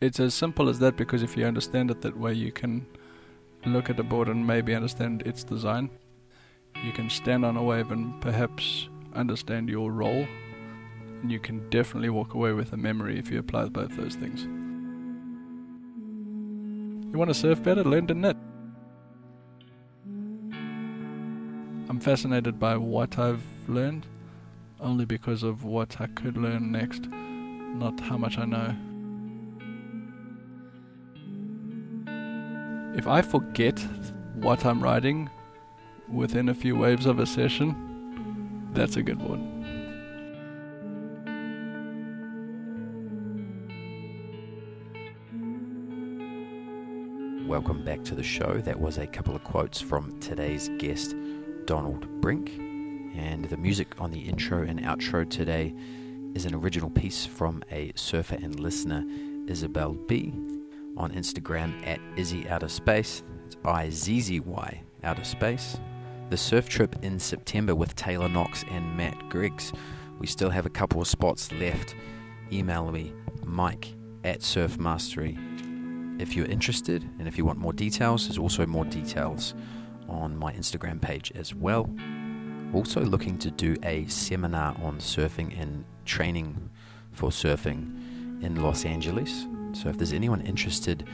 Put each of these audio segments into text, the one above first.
it's as simple as that because if you understand it that way, you can look at a board and maybe understand its design. You can stand on a wave and perhaps understand your role. And you can definitely walk away with a memory if you apply both those things. You want to surf better? Learn to knit. I'm fascinated by what I've learned only because of what I could learn next, not how much I know. If I forget what I'm writing within a few waves of a session, that's a good one. Welcome back to the show. That was a couple of quotes from today's guest, Donald Brink. And the music on the intro and outro today is an original piece from a surfer and listener, Isabel B on Instagram at Izzy Outer Space. It's I Z Z Y Outer Space. The surf trip in September with Taylor Knox and Matt Griggs. We still have a couple of spots left. Email me, Mike at Surf Mastery. If you're interested and if you want more details, there's also more details on my Instagram page as well. Also, looking to do a seminar on surfing and training for surfing in Los Angeles so if there's anyone interested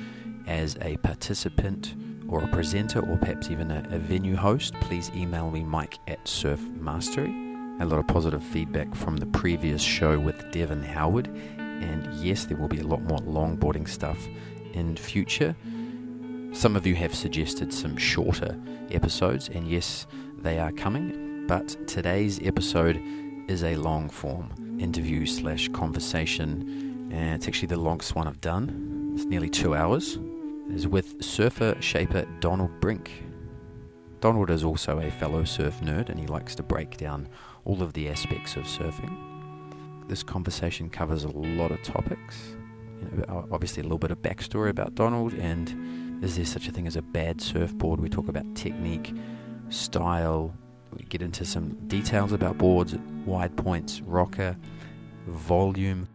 as a participant or a presenter or perhaps even a, a venue host, please email me, Mike at Surf Mastery. A lot of positive feedback from the previous show with Devon Howard. And yes, there will be a lot more longboarding stuff in future. Some of you have suggested some shorter episodes, and yes, they are coming. But today's episode is a long form interview slash conversation and it's actually the longest one I've done. It's nearly two hours. It is with surfer shaper Donald Brink. Donald is also a fellow surf nerd and he likes to break down all of the aspects of surfing. This conversation covers a lot of topics. You know, obviously, a little bit of backstory about Donald and is there such a thing as a bad surfboard? We talk about technique, style, we get into some details about boards, wide points, rocker, volume,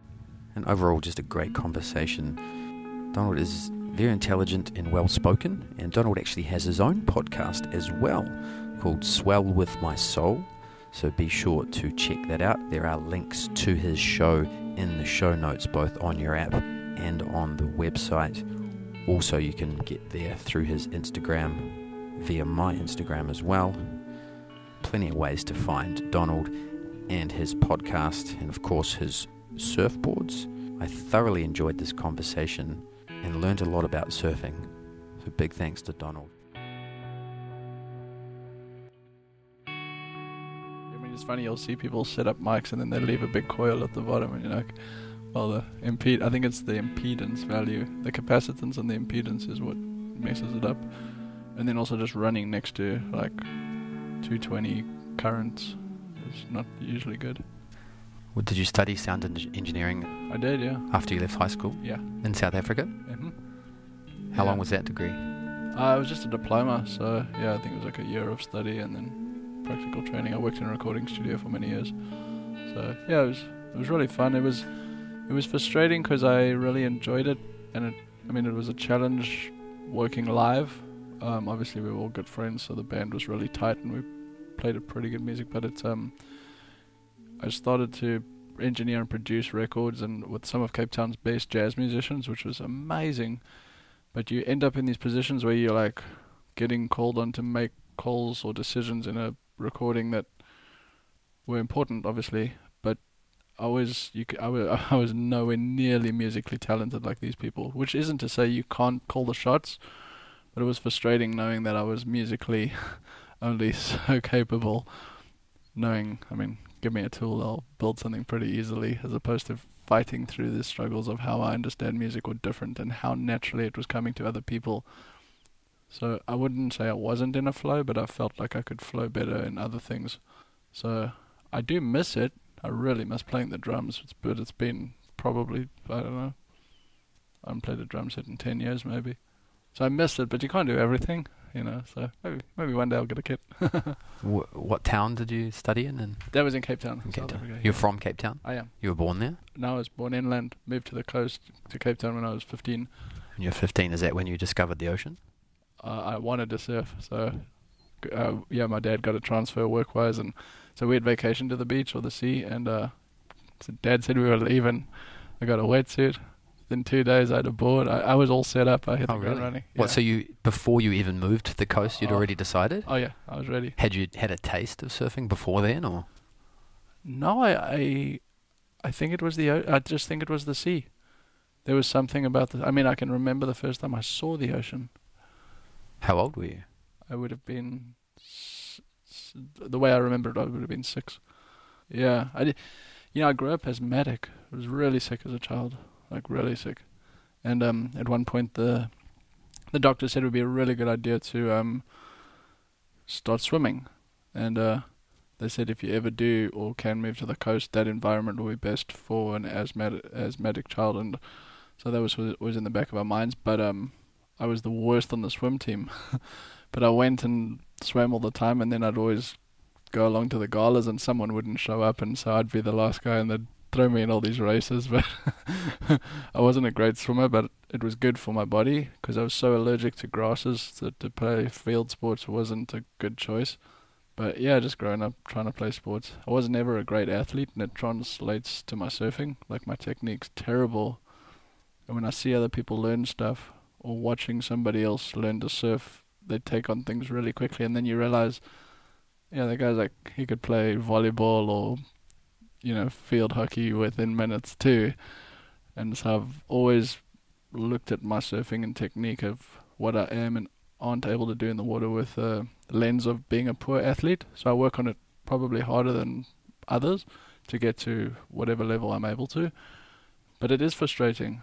and overall just a great conversation. Donald is very intelligent and well spoken, and Donald actually has his own podcast as well called Swell with My Soul. So be sure to check that out. There are links to his show in the show notes, both on your app and on the website. Also, you can get there through his Instagram via my Instagram as well. Plenty of ways to find Donald and his podcast, and of course, his surfboards. I thoroughly enjoyed this conversation and learned a lot about surfing. So, big thanks to Donald. I mean, it's funny, you'll see people set up mics and then they leave a big coil at the bottom, and you're like, well, the impede, I think it's the impedance value. The capacitance and the impedance is what messes it up. And then also just running next to like 220 currents is not usually good. Well, did you study sound engineering? I did, yeah. After you left high school? Yeah. In South Africa? Mm-hmm. How yeah. long was that degree? Uh, it was just a diploma, so yeah, I think it was like a year of study and then practical training. I worked in a recording studio for many years, so yeah, it was it was really fun. It was it was frustrating because I really enjoyed it, and it I mean it was a challenge working live. Um, obviously, we were all good friends, so the band was really tight, and we played a pretty good music. But it's um I started to engineer and produce records and with some of Cape Town's best jazz musicians, which was amazing. But you end up in these positions where you're like getting called on to make calls or decisions in a recording that were important, obviously. But I was you I was, I was nowhere nearly musically talented like these people. Which isn't to say you can't call the shots, but it was frustrating knowing that I was musically only so capable. Knowing, I mean, give me a tool, I'll build something pretty easily, as opposed to fighting through the struggles of how I understand music were different and how naturally it was coming to other people. So I wouldn't say I wasn't in a flow, but I felt like I could flow better in other things. So I do miss it. I really miss playing the drums, but it's been probably I don't know. I haven't played a drum set in ten years maybe. So I miss it, but you can't do everything. You know. So maybe maybe one day I'll get a kit. Wh- what town did you study in? in that was in Cape Town, in Cape Town? Africa. You're yeah. from Cape Town? I am. You were born there? No, I was born inland, moved to the coast to Cape Town when I was 15. When you're 15, is that when you discovered the ocean? Uh, I wanted to surf, so uh, yeah, my dad got a transfer work-wise, and so we had vacation to the beach or the sea, and uh, so dad said we were leaving. I got a wetsuit. Within two days, I had a board. I, I was all set up. I hit Oh, the ground really? running. What? So you before you even moved to the coast, you'd Oh. already decided? Oh yeah, I was ready. Had you had a taste of surfing before then, or No, I, I, I think it was the. o- I just think it was the sea. There was something about the. I mean, I can remember the first time I saw the ocean. how old were you? I would have been. S- s- the way I remember it, I would have been six. Yeah, I did. You know, I grew up asthmatic. I was really sick as a child, like really sick. And um, at one point, the the doctor said it would be a really good idea to um start swimming, and uh, they said if you ever do or can move to the coast, that environment will be best for an asthmatic asthmatic child. And so that was was in the back of our minds. But um, I was the worst on the swim team. but I went and swam all the time, and then I'd always go along to the galas, and someone wouldn't show up, and so I'd be the last guy, and they'd throw me in all these races. But I wasn't a great swimmer, but it was good for my body because I was so allergic to grasses that to play field sports wasn't a good choice. But yeah, just growing up trying to play sports, I was never a great athlete, and it translates to my surfing. Like my technique's terrible, and when I see other people learn stuff or watching somebody else learn to surf, they take on things really quickly, and then you realize, yeah, the guy's like he could play volleyball or, you know, field hockey within minutes too, and so I've always looked at my surfing and technique of what I am and aren't able to do in the water with a lens of being a poor athlete. So I work on it probably harder than others to get to whatever level I'm able to. But it is frustrating.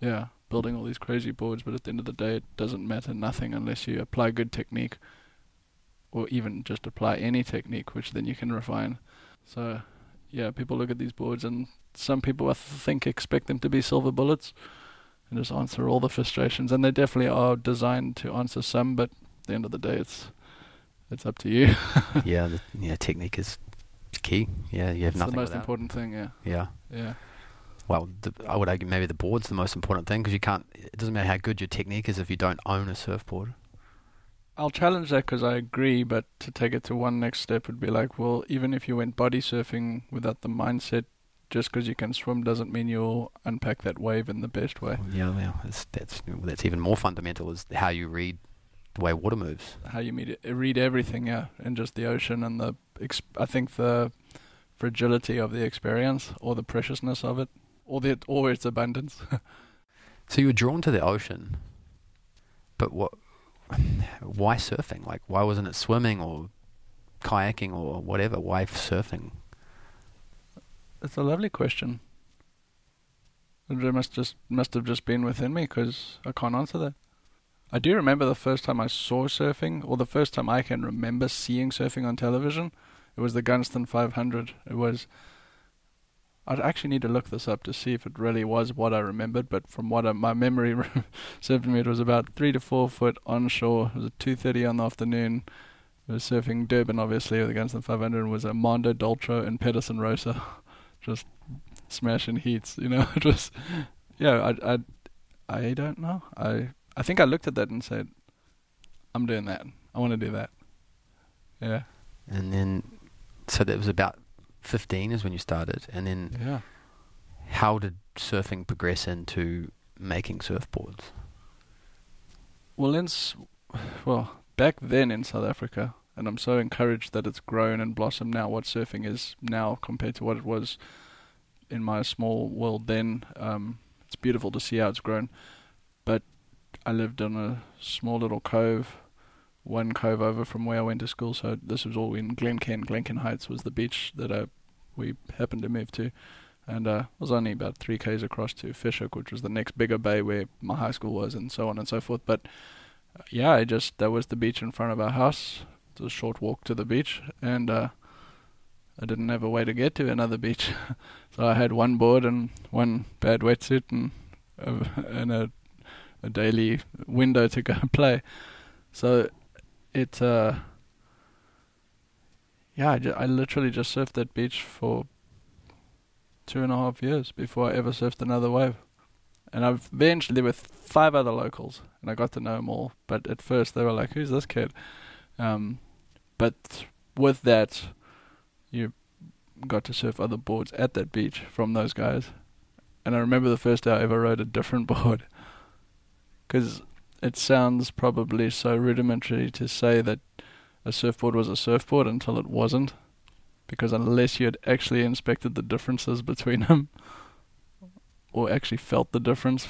Yeah, building all these crazy boards, but at the end of the day, it doesn't matter nothing unless you apply good technique or even just apply any technique, which then you can refine. So, yeah, people look at these boards and some people I think expect them to be silver bullets and just answer all the frustrations. And they definitely are designed to answer some, but at the end of the day, it's it's up to you. yeah, the, yeah, technique is key. Yeah, you have it's nothing the most without. important thing. Yeah, Yeah. yeah. Well, the, I would argue maybe the board's the most important thing because you can't. It doesn't matter how good your technique is if you don't own a surfboard. I'll challenge that because I agree, but to take it to one next step would be like, well, even if you went body surfing without the mindset, just because you can swim doesn't mean you'll unpack that wave in the best way. Yeah, well, that's that's that's even more fundamental is how you read the way water moves. How you meet it, read everything, yeah, and just the ocean and the, ex- I think the fragility of the experience or the preciousness of it, or the or its abundance. So you were drawn to the ocean, but what? Why surfing? Like, why wasn't it swimming or kayaking or whatever? Why surfing? It's a lovely question. It must just must have just been within me because I can't answer that. I do remember the first time I saw surfing, or the first time I can remember seeing surfing on television. It was the Gunston 500. It was. I'd actually need to look this up to see if it really was what I remembered, but from what I, my memory served me, it was about three to four foot onshore. It was at 2:30 on the afternoon. It was surfing Durban, obviously, with the Gunston 500, and was a Mondo Doltro and Pedersen Rosa, just smashing heats. You know, it was, yeah. I, I, I don't know. I, I think I looked at that and said, "I'm doing that. I want to do that." Yeah, And then, so that was about fifteen is when you started, and then yeah. how did surfing progress into making surfboards? Well, in, well, back then in South Africa, and I'm so encouraged that it's grown and blossomed now. What surfing is now compared to what it was in my small world then. Um, it's beautiful to see how it's grown. But I lived on a small little cove, one cove over from where I went to school. So this was all in Glencairn. Glencairn Heights was the beach that I, we happened to move to. And uh, it was only about three k's across to Fish Hoek, which was the next bigger bay where my high school was, and so on and so forth. But uh, yeah, I just that was the beach in front of our house. It was a short walk to the beach, and uh, I didn't have a way to get to another beach, so I had one board and one bad wetsuit and uh, and a a daily window to go play. So it, uh, yeah, I, ju- I literally just surfed that beach for two and a half years before I ever surfed another wave. And I eventually were five other locals, and I got to know them all. But at first they were like, "Who's this kid?" Um, but with that, you got to surf other boards at that beach from those guys. And I remember the first day I ever rode a different board, because it sounds probably so rudimentary to say that a surfboard was a surfboard until it wasn't, because unless you had actually inspected the differences between them, or actually felt the difference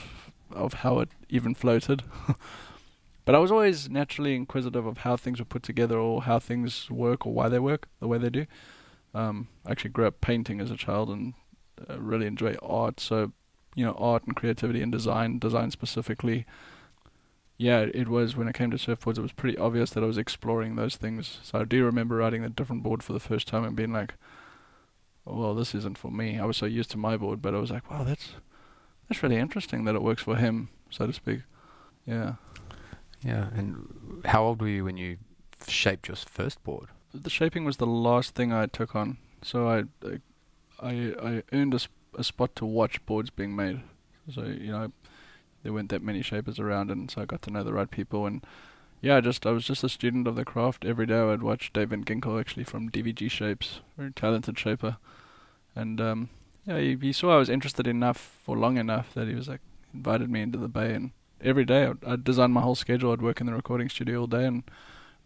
of how it even floated. but I was always naturally inquisitive of how things were put together or how things work or why they work the way they do. Um, I actually grew up painting as a child and uh, really enjoy art. So, you know, art and creativity and design, design specifically. Yeah, it was when it came to surfboards, it was pretty obvious that I was exploring those things. So I do remember riding a different board for the first time and being like, well, this isn't for me. I was so used to my board, but I was like, wow, that's that's really interesting that it works for him, so to speak. Yeah. Yeah. And how old were you when you shaped your first board? The shaping was the last thing I took on. So I I I earned a, sp- a spot to watch boards being made. So you know, there weren't that many shapers around, and so I got to know the right people. And yeah, I just I was just a student of the craft. Every day I'd watch David Ginkle actually from DVG Shapes, very talented shaper, and um, yeah, he, he saw I was interested enough for long enough that he was like invited me into the bay, and every day I'd, I'd design my whole schedule. I'd work in the recording studio all day and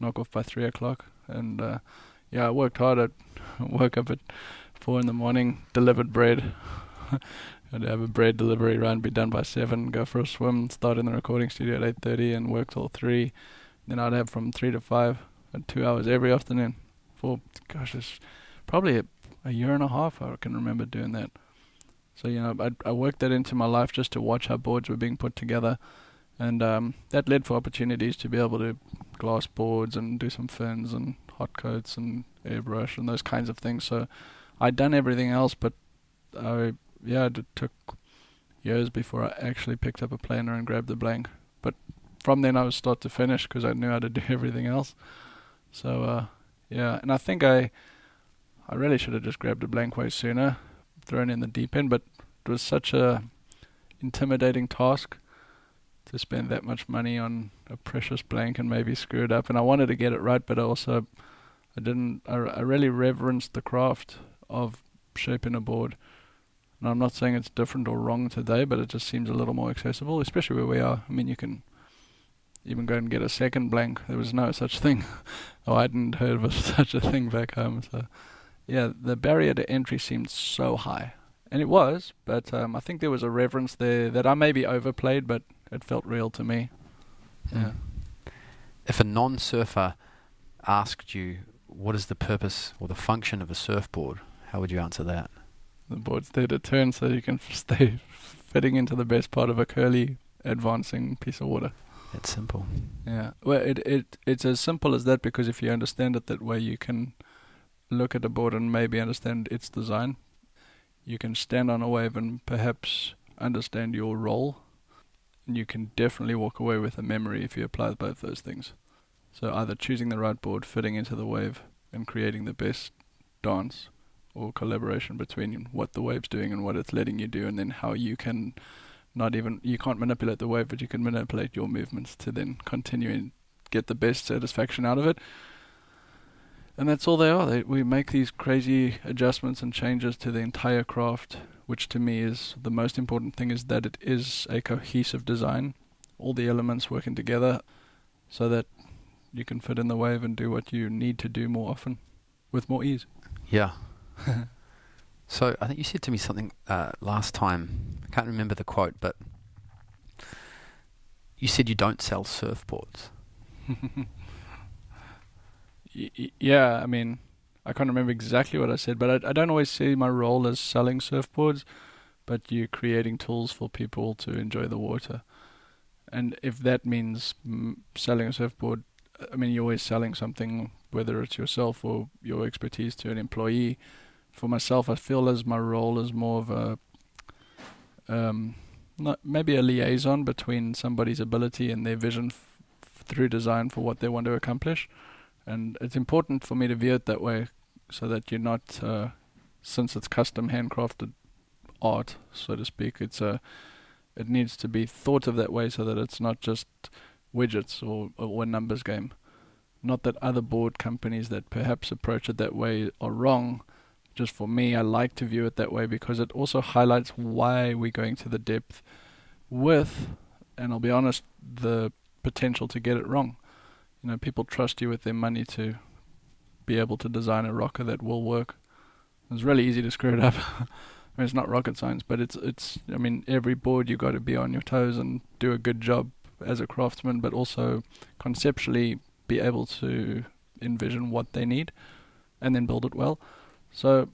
knock off by three o'clock, and uh, yeah, I worked hard. I woke up at four in the morning, delivered bread. I'd have a bread delivery run, be done by seven, go for a swim, start in the recording studio at eight thirty, and work till three. Then I'd have from three to five, and two hours every afternoon. For gosh, it's probably a, a year and a half. I can remember doing that. So you know, I I worked that into my life just to watch how boards were being put together, and um, that led for opportunities to be able to glass boards and do some fins and hot coats and airbrush and those kinds of things. So I'd done everything else, but I yeah, it took years before I actually picked up a planer and grabbed the blank. But from then I was start to finish because I knew how to do everything else. So uh, yeah, and I think I I really should have just grabbed a blank way sooner, thrown in the deep end. But it was such a intimidating task to spend that much money on a precious blank and maybe screw it up. And I wanted to get it right, but I also I didn't. I, I really reverenced the craft of shaping a board. And I'm not saying it's different or wrong today, but it just seems a little more accessible, especially where we are. I mean, you can even go and get a second blank. There was no such thing. oh, I hadn't heard of such a thing back home. So, yeah, the barrier to entry seemed so high. And it was, but um, I think there was a reverence there that I maybe overplayed, but it felt real to me. Yeah. If a non surfer asked you, what is the purpose or the function of a surfboard, how would you answer that? The board's there to turn so you can stay fitting into the best part of a curly, advancing piece of water. It's simple. Yeah. Well, it it it's as simple as that because if you understand it that way, you can look at a board and maybe understand its design. You can stand on a wave and perhaps understand your role, and you can definitely walk away with a memory if you apply both those things. So either choosing the right board, fitting into the wave, and creating the best dance or collaboration between what the wave's doing and what it's letting you do, and then how you can not even you can't manipulate the wave, but you can manipulate your movements to then continue and get the best satisfaction out of it. And that's all they are. They, we make these crazy adjustments and changes to the entire craft, which to me is the most important thing. Is that it is a cohesive design, all the elements working together, so that you can fit in the wave and do what you need to do more often, with more ease. Yeah. so I think you said to me something uh, last time. I can't remember the quote, but you said you don't sell surfboards. Yeah, I mean, I can't remember exactly what I said, but I, I don't always see my role as selling surfboards, but you're creating tools for people to enjoy the water. And if that means mm, selling a surfboard, I mean, you're always selling something, whether it's yourself or your expertise to an employee. For myself, I feel as my role is more of a, um, not maybe a liaison between somebody's ability and their vision through design for what they want to accomplish. And it's important for me to view it that way so that you're not, uh, since it's custom handcrafted art, so to speak, it's a, it needs to be thought of that way so that it's not just widgets or, or a numbers game. Not that other board companies that perhaps approach it that way are wrong. Just for me, I like to view it that way because it also highlights why we're going to the depth with, and I'll be honest, the potential to get it wrong. You know, people trust you with their money to be able to design a rocker that will work. It's really easy to screw it up. I mean, it's not rocket science, but it's it's. I mean, every board you got to be on your toes and do a good job as a craftsman, but also conceptually be able to envision what they need and then build it well. So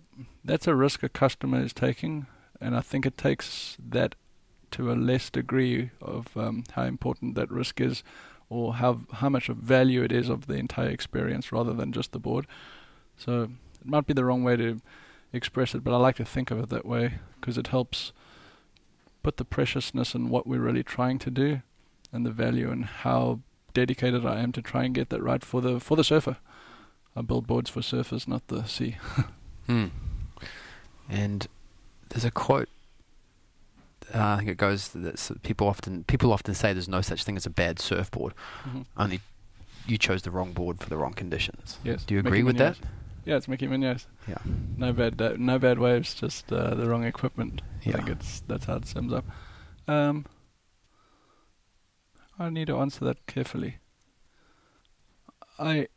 that's a risk a customer is taking, and I think it takes that to a less degree of um, how important that risk is or how how much of value it is of the entire experience rather than just the board. So it might be the wrong way to express it, but I like to think of it that way because it helps put the preciousness in what we're really trying to do and the value and how dedicated I am to try and get that right for the for the surfer. I build boards for surfers, not the sea. hmm. And there's a quote. Uh, I think it goes that people often people often say there's no such thing as a bad surfboard. Mm-hmm. Only you chose the wrong board for the wrong conditions. Yes. Do you agree Mickey with Munoz. that? Yeah, it's Mickey Munoz. Yeah. No bad uh, no bad waves, just uh, the wrong equipment. Yeah. I think it's that's how it sums up. Um, I need to answer that carefully. I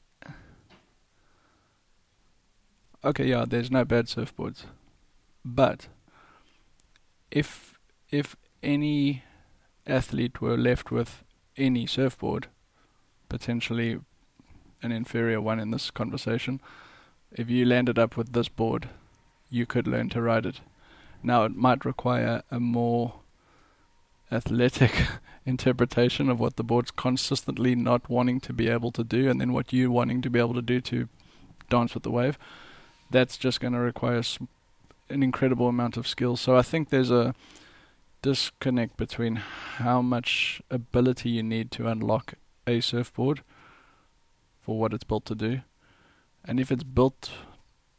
okay, yeah, there's no bad surfboards, but if if any athlete were left with any surfboard, potentially an inferior one in this conversation, if you landed up with this board, you could learn to ride it. Now it might require a more athletic interpretation of what the board's consistently not wanting to be able to do, and then what you wanting to be able to do to dance with the wave. That's just going to require an incredible amount of skill. So I think there's a disconnect between how much ability you need to unlock a surfboard for what it's built to do, and if it's built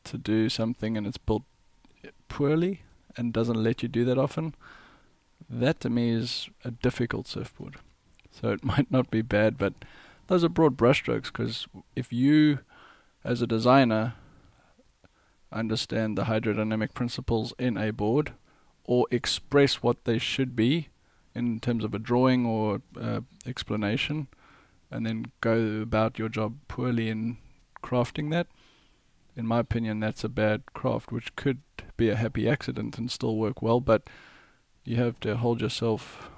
to do something and it's built poorly and doesn't let you do that often that to me is a difficult surfboard. So it might not be bad, but those are broad brushstrokes because if you, as a designer, understand the hydrodynamic principles in a board or express what they should be in terms of a drawing or uh, explanation, and then go about your job poorly in crafting that, in my opinion, that's a bad craft, which could be a happy accident and still work well, but you have to hold yourself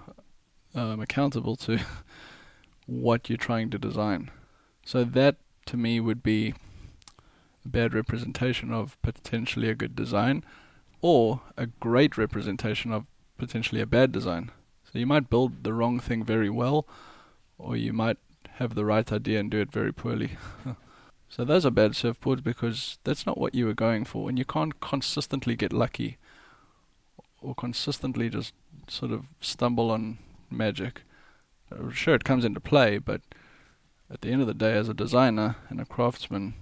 um, accountable to what you're trying to design. So that to me would be a bad representation of potentially a good design or a great representation of potentially a bad design. So you might build the wrong thing very well or you might have the right idea and do it very poorly. so those are bad surfboards because that's not what you were going for and you can't consistently get lucky or consistently just sort of stumble on magic. Uh, sure, it comes into play, but at the end of the day, as a designer and a craftsman,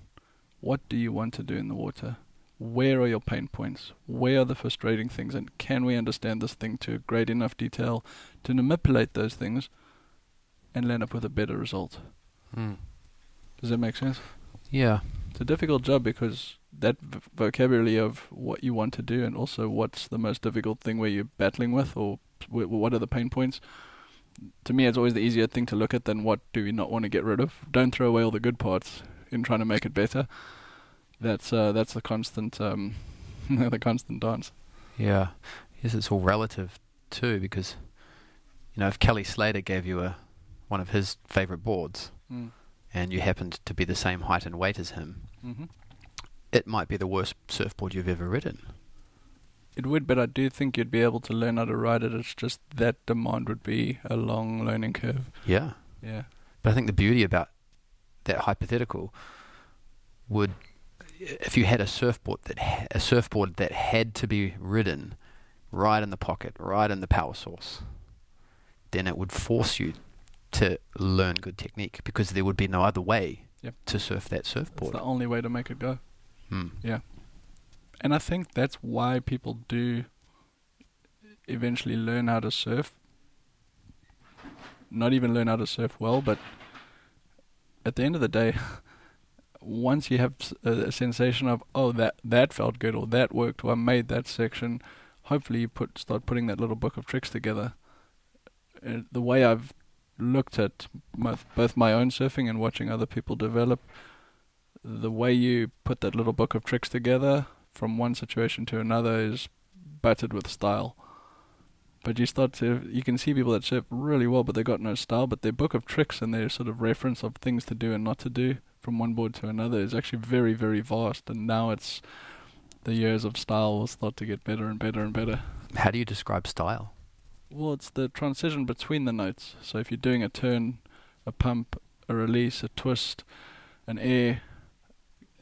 what do you want to do in the water? Where are your pain points? Where are the frustrating things? And can we understand this thing to a great enough detail to manipulate those things and land up with a better result? Mm. Does that make sense? Yeah. It's a difficult job because that v- vocabulary of what you want to do and also what's the most difficult thing where you're battling with or w- what are the pain points. To me, it's always the easier thing to look at than what do you not want to get rid of. Don't throw away all the good parts in trying to make it better. That's uh, that's the constant um, the constant dance. Yeah, yes, it's all relative too because you know if Kelly Slater gave you a one of his favorite boards mm. and you happened to be the same height and weight as him, mm-hmm it might be the worst surfboard you've ever ridden. It would, but I do think you'd be able to learn how to ride it. It's just that demand would be a long learning curve. Yeah. Yeah. But I think the beauty about that hypothetical would, if you had a surfboard that ha- a surfboard that had to be ridden right in the pocket, right in the power source, then it would force you to learn good technique because there would be no other way Yep. to surf that It's surfboard. the only way to make it go. Hmm. Yeah. And I think that's why people do eventually learn how to surf. Not even learn how to surf well, but at the end of the day, once you have a sensation of oh that that felt good or that worked or I made that section, hopefully you put start putting that little book of tricks together. The way I've looked at my, both my own surfing and watching other people develop, the way you put that little book of tricks together from one situation to another is buttered with style. But you start to, you can see people that surf really well, but they've got no style. But their book of tricks and their sort of reference of things to do and not to do from one board to another is actually very, very vast. And now it's the years of style will start to get better and better and better. How do you describe style? Well, it's the transition between the notes. So if you're doing a turn, a pump, a release, a twist, an air,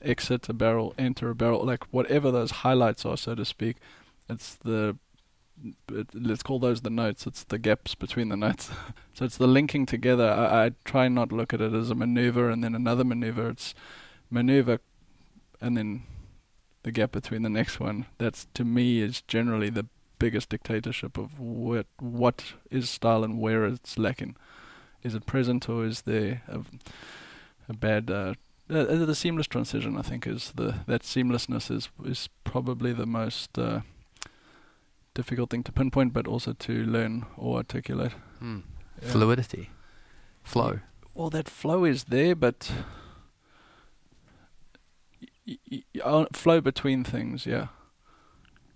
exit a barrel, enter a barrel, like whatever those highlights are, so to speak, it's the let's call those the notes. It's the gaps between the notes. so it's the linking together. I, I try not look at it as a maneuver and then another maneuver. It's maneuver and then the gap between the next one. That's to me is generally the biggest dictatorship of what what is style and where it's lacking. Is it present or is there a, a bad uh, uh, the seamless transition? I think is the that seamlessness is is probably the most uh, difficult thing to pinpoint, but also to learn or articulate. Hmm. Yeah. Fluidity, flow. Well, that flow is there, but y- y- y- uh, flow between things, yeah.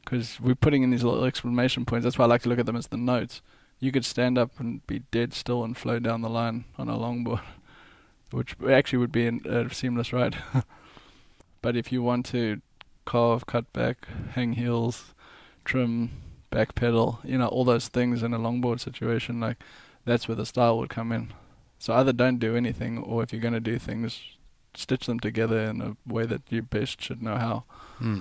Because we're putting in these little exclamation points. That's why I like to look at them as the notes. You could stand up and be dead still and flow down the line on a longboard, which actually would be an- a seamless ride. but if you want to carve, cut back, hang heels, trim, back pedal, you know, all those things in a longboard situation, like that's where the style would come in. So either don't do anything, or if you're going to do things, stitch them together in a way that you best should know how. Hmm.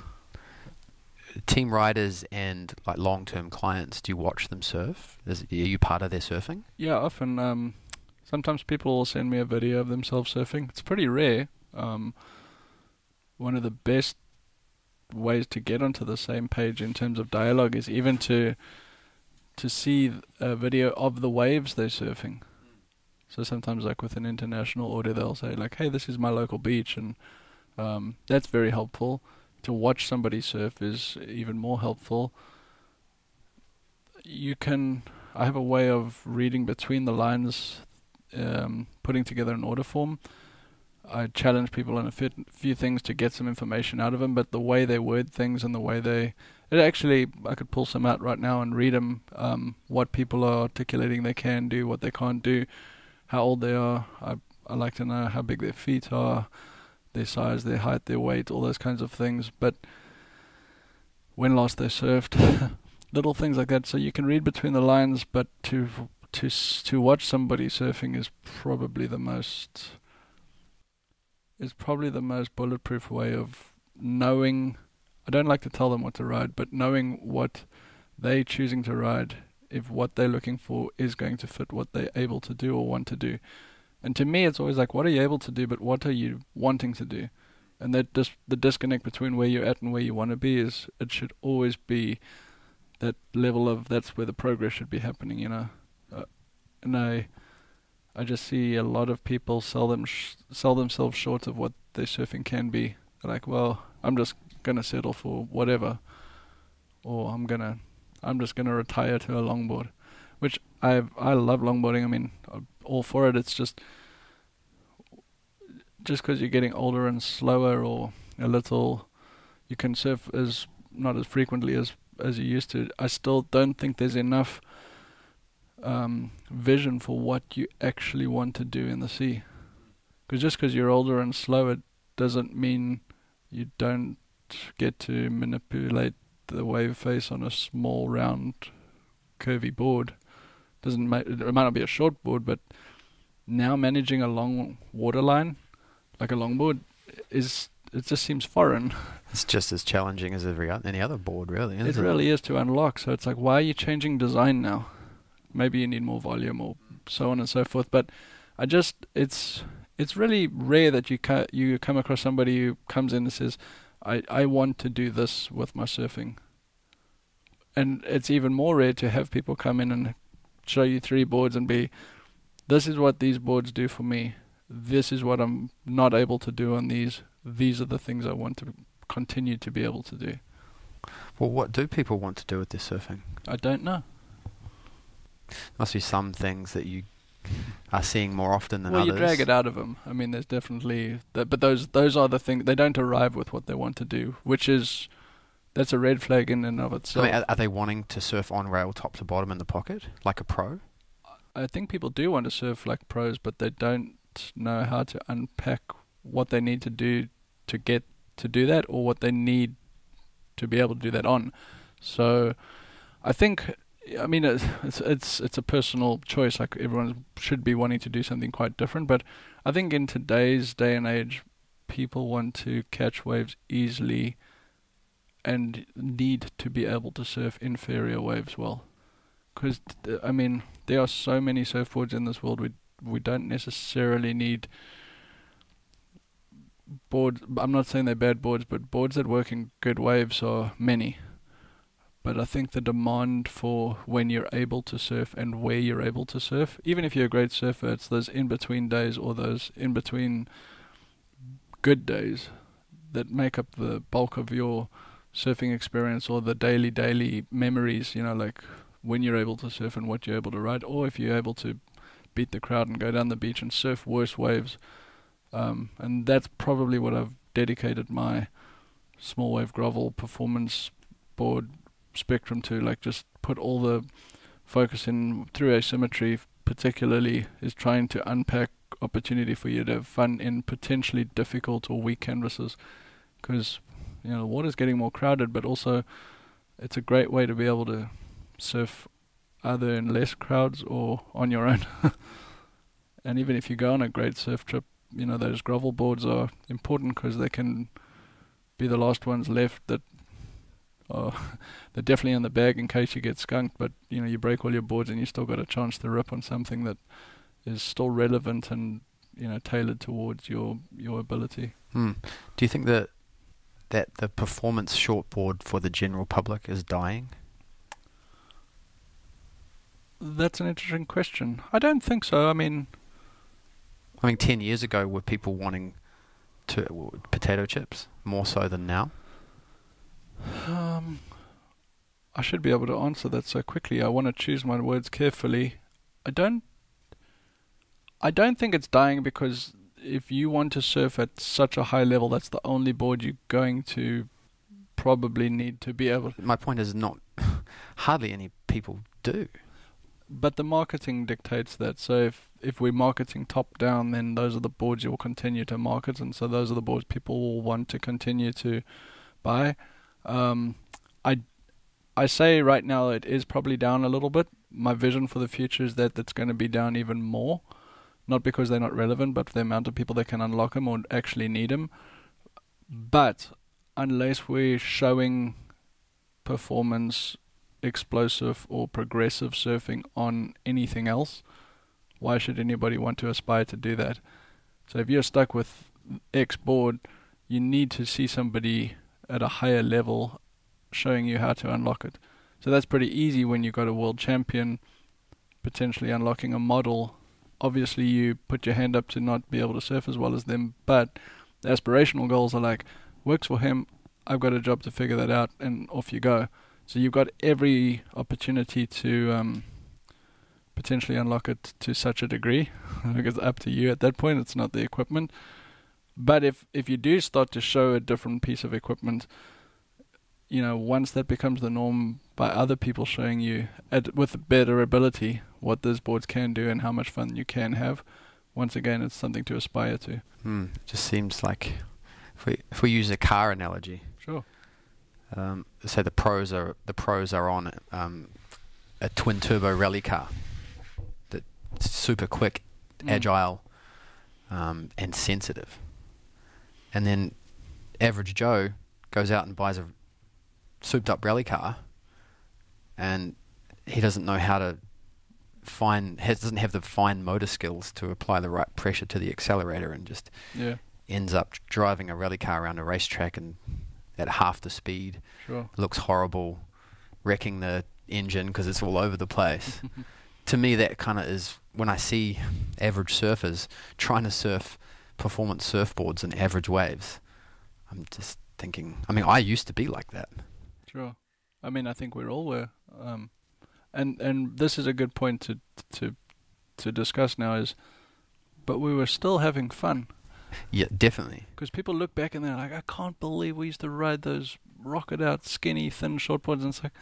Team riders and like long-term clients, do you watch them surf? Is, are you part of their surfing? Yeah, often. Um, sometimes people will send me a video of themselves surfing. It's pretty rare. Um, one of the best ways to get onto the same page in terms of dialogue is even to to see a video of the waves they're surfing. So sometimes, like with an international order, they'll say like, "Hey, this is my local beach," and um, that's very helpful. To watch somebody surf is even more helpful. You can I have a way of reading between the lines, um, putting together an order form. I challenge people in a fit, few things to get some information out of them, but the way they word things and the way they, it actually, I could pull some out right now and read them. Um, what people are articulating they can do, what they can't do, how old they are. I I like to know how big their feet are, their size, their height, their weight, all those kinds of things. But when last they surfed, little things like that. So you can read between the lines, but to to to watch somebody surfing is probably the most is probably the most bulletproof way of knowing. I don't like to tell them what to ride, but knowing what they choosing to ride, if what they're looking for is going to fit what they're able to do or want to do. And to me, it's always like, what are you able to do, but what are you wanting to do? And that dis- the disconnect between where you're at and where you want to be is it should always be that level of that's where the progress should be happening, you know. Uh, and I, I just see a lot of people sell them sh- sell themselves short of what their surfing can be. They're like, well, I'm just gonna settle for whatever, or I'm gonna, I'm just gonna retire to a longboard, which I I love longboarding. I mean, I'm all for it. It's just just because you're getting older and slower or a little, you can surf as not as frequently as as you used to. I still don't think there's enough um, vision for what you actually want to do in the sea. Because just because you're older and slower doesn't mean you don't get to manipulate the wave face on a small, round, curvy board. Doesn't ma- it might not be a short board, but now managing a long water line, like a longboard, is it just seems foreign. It's just as challenging as every any other board, really. It really is to unlock. So it's like, why are you changing design now? Maybe you need more volume or so on and so forth. But I just it's it's really rare that you ca- you come across somebody who comes in and says, "I I want to do this with my surfing." And it's even more rare to have people come in and show you three boards and be, "This is what these boards do for me. This is what I'm not able to do on these. These are the things I want to continue to be able to do." Well, what do people want to do with their surfing? I don't know. Must be some things that you are seeing more often than well, others. you drag it out of them. I mean, there's definitely, that, but those those are the things they don't arrive with what they want to do, which is that's a red flag in and of itself. I mean, are, are they wanting to surf on rail top to bottom in the pocket like a pro? I think people do want to surf like pros, but they don't know how to unpack what they need to do to get to do that, or what they need to be able to do that on. So, I think, I mean, it's it's it's, a personal choice. Like everyone should be wanting to do something quite different, but I think in today's day and age, people want to catch waves easily, and need to be able to surf inferior waves well. Because I mean, there are so many surfboards in this world. We we don't necessarily need boards. I'm not saying they're bad boards, but boards that work in good waves are many. But I think the demand for when you're able to surf and where you're able to surf, even if you're a great surfer, it's those in between days or those in between good days that make up the bulk of your surfing experience or the daily, daily memories, you know, like when you're able to surf and what you're able to ride, or if you're able to beat the crowd and go down the beach and surf worse waves. Um, and that's probably what I've dedicated my small wave grovel performance board spectrum to. Like just put all the focus in through asymmetry, particularly is trying to unpack opportunity for you to have fun in potentially difficult or weak canvases, because you know the water's getting more crowded, but also it's a great way to be able to surf either in less crowds or on your own. and even if you go on a great surf trip, you know those grovel boards are important because they can be the last ones left that are they're definitely in the bag in case you get skunked. But you know you break all your boards and you still got a chance to rip on something that is still relevant and you know tailored towards your your ability. Hmm. Do you think that that the performance shortboard for the general public is dying? That's an interesting question. I don't think so. I mean, I mean, ten years ago, were people wanting to potato chips more so than now? Um, I should be able to answer that so quickly. I want to choose my words carefully. I don't. I don't think it's dying because if you want to surf at such a high level, that's the only board you're going to probably need to be able. To. My point is not hardly any people do. But the marketing dictates that. So if if we're marketing top down, then those are the boards you'll continue to market, and so those are the boards people will want to continue to buy. Um, I I say right now it is probably down a little bit. My vision for the future is that it's going to be down even more, not because they're not relevant, but the amount of people that can unlock them or actually need them. But unless we're showing performance, explosive or progressive surfing on anything else, why should anybody want to aspire to do that? So if you're stuck with X board, you need to see somebody at a higher level showing you how to unlock it. So that's pretty easy when you've got a world champion potentially unlocking a model. Obviously, you put your hand up to not be able to surf as well as them, but the aspirational goals are like, works for him, I've got a job to figure that out, and off you go. So you've got every opportunity to um, potentially unlock it to such a degree. I think it's up to you at that point. It's not the equipment. But if if you do start to show a different piece of equipment, you know, once that becomes the norm by other people showing you at, with better ability what those boards can do and how much fun you can have, once again, it's something to aspire to. Hmm. It just seems like if we if we use a car analogy, Sure. um, say the pros are the pros are on um, a twin turbo rally car that's super quick, Mm. agile, um, and sensitive. And then average Joe goes out and buys a souped up rally car, and he doesn't know how to fine has, doesn't have the fine motor skills to apply the right pressure to the accelerator and just Yeah, ends up driving a rally car around a racetrack and at half the speed sure. looks horrible, wrecking the engine because it's all over the place. to me, that kind of is when I see average surfers trying to surf performance surfboards and average waves. I'm just thinking. I mean, I used to be like that. Sure. I mean, I think we all were. Um, and and this is a good point to to to discuss now. Is, but we were still having fun Yeah, definitely. because people look back and they're like, I can't believe we used to ride those rockered out, skinny, thin shortboards. And it's like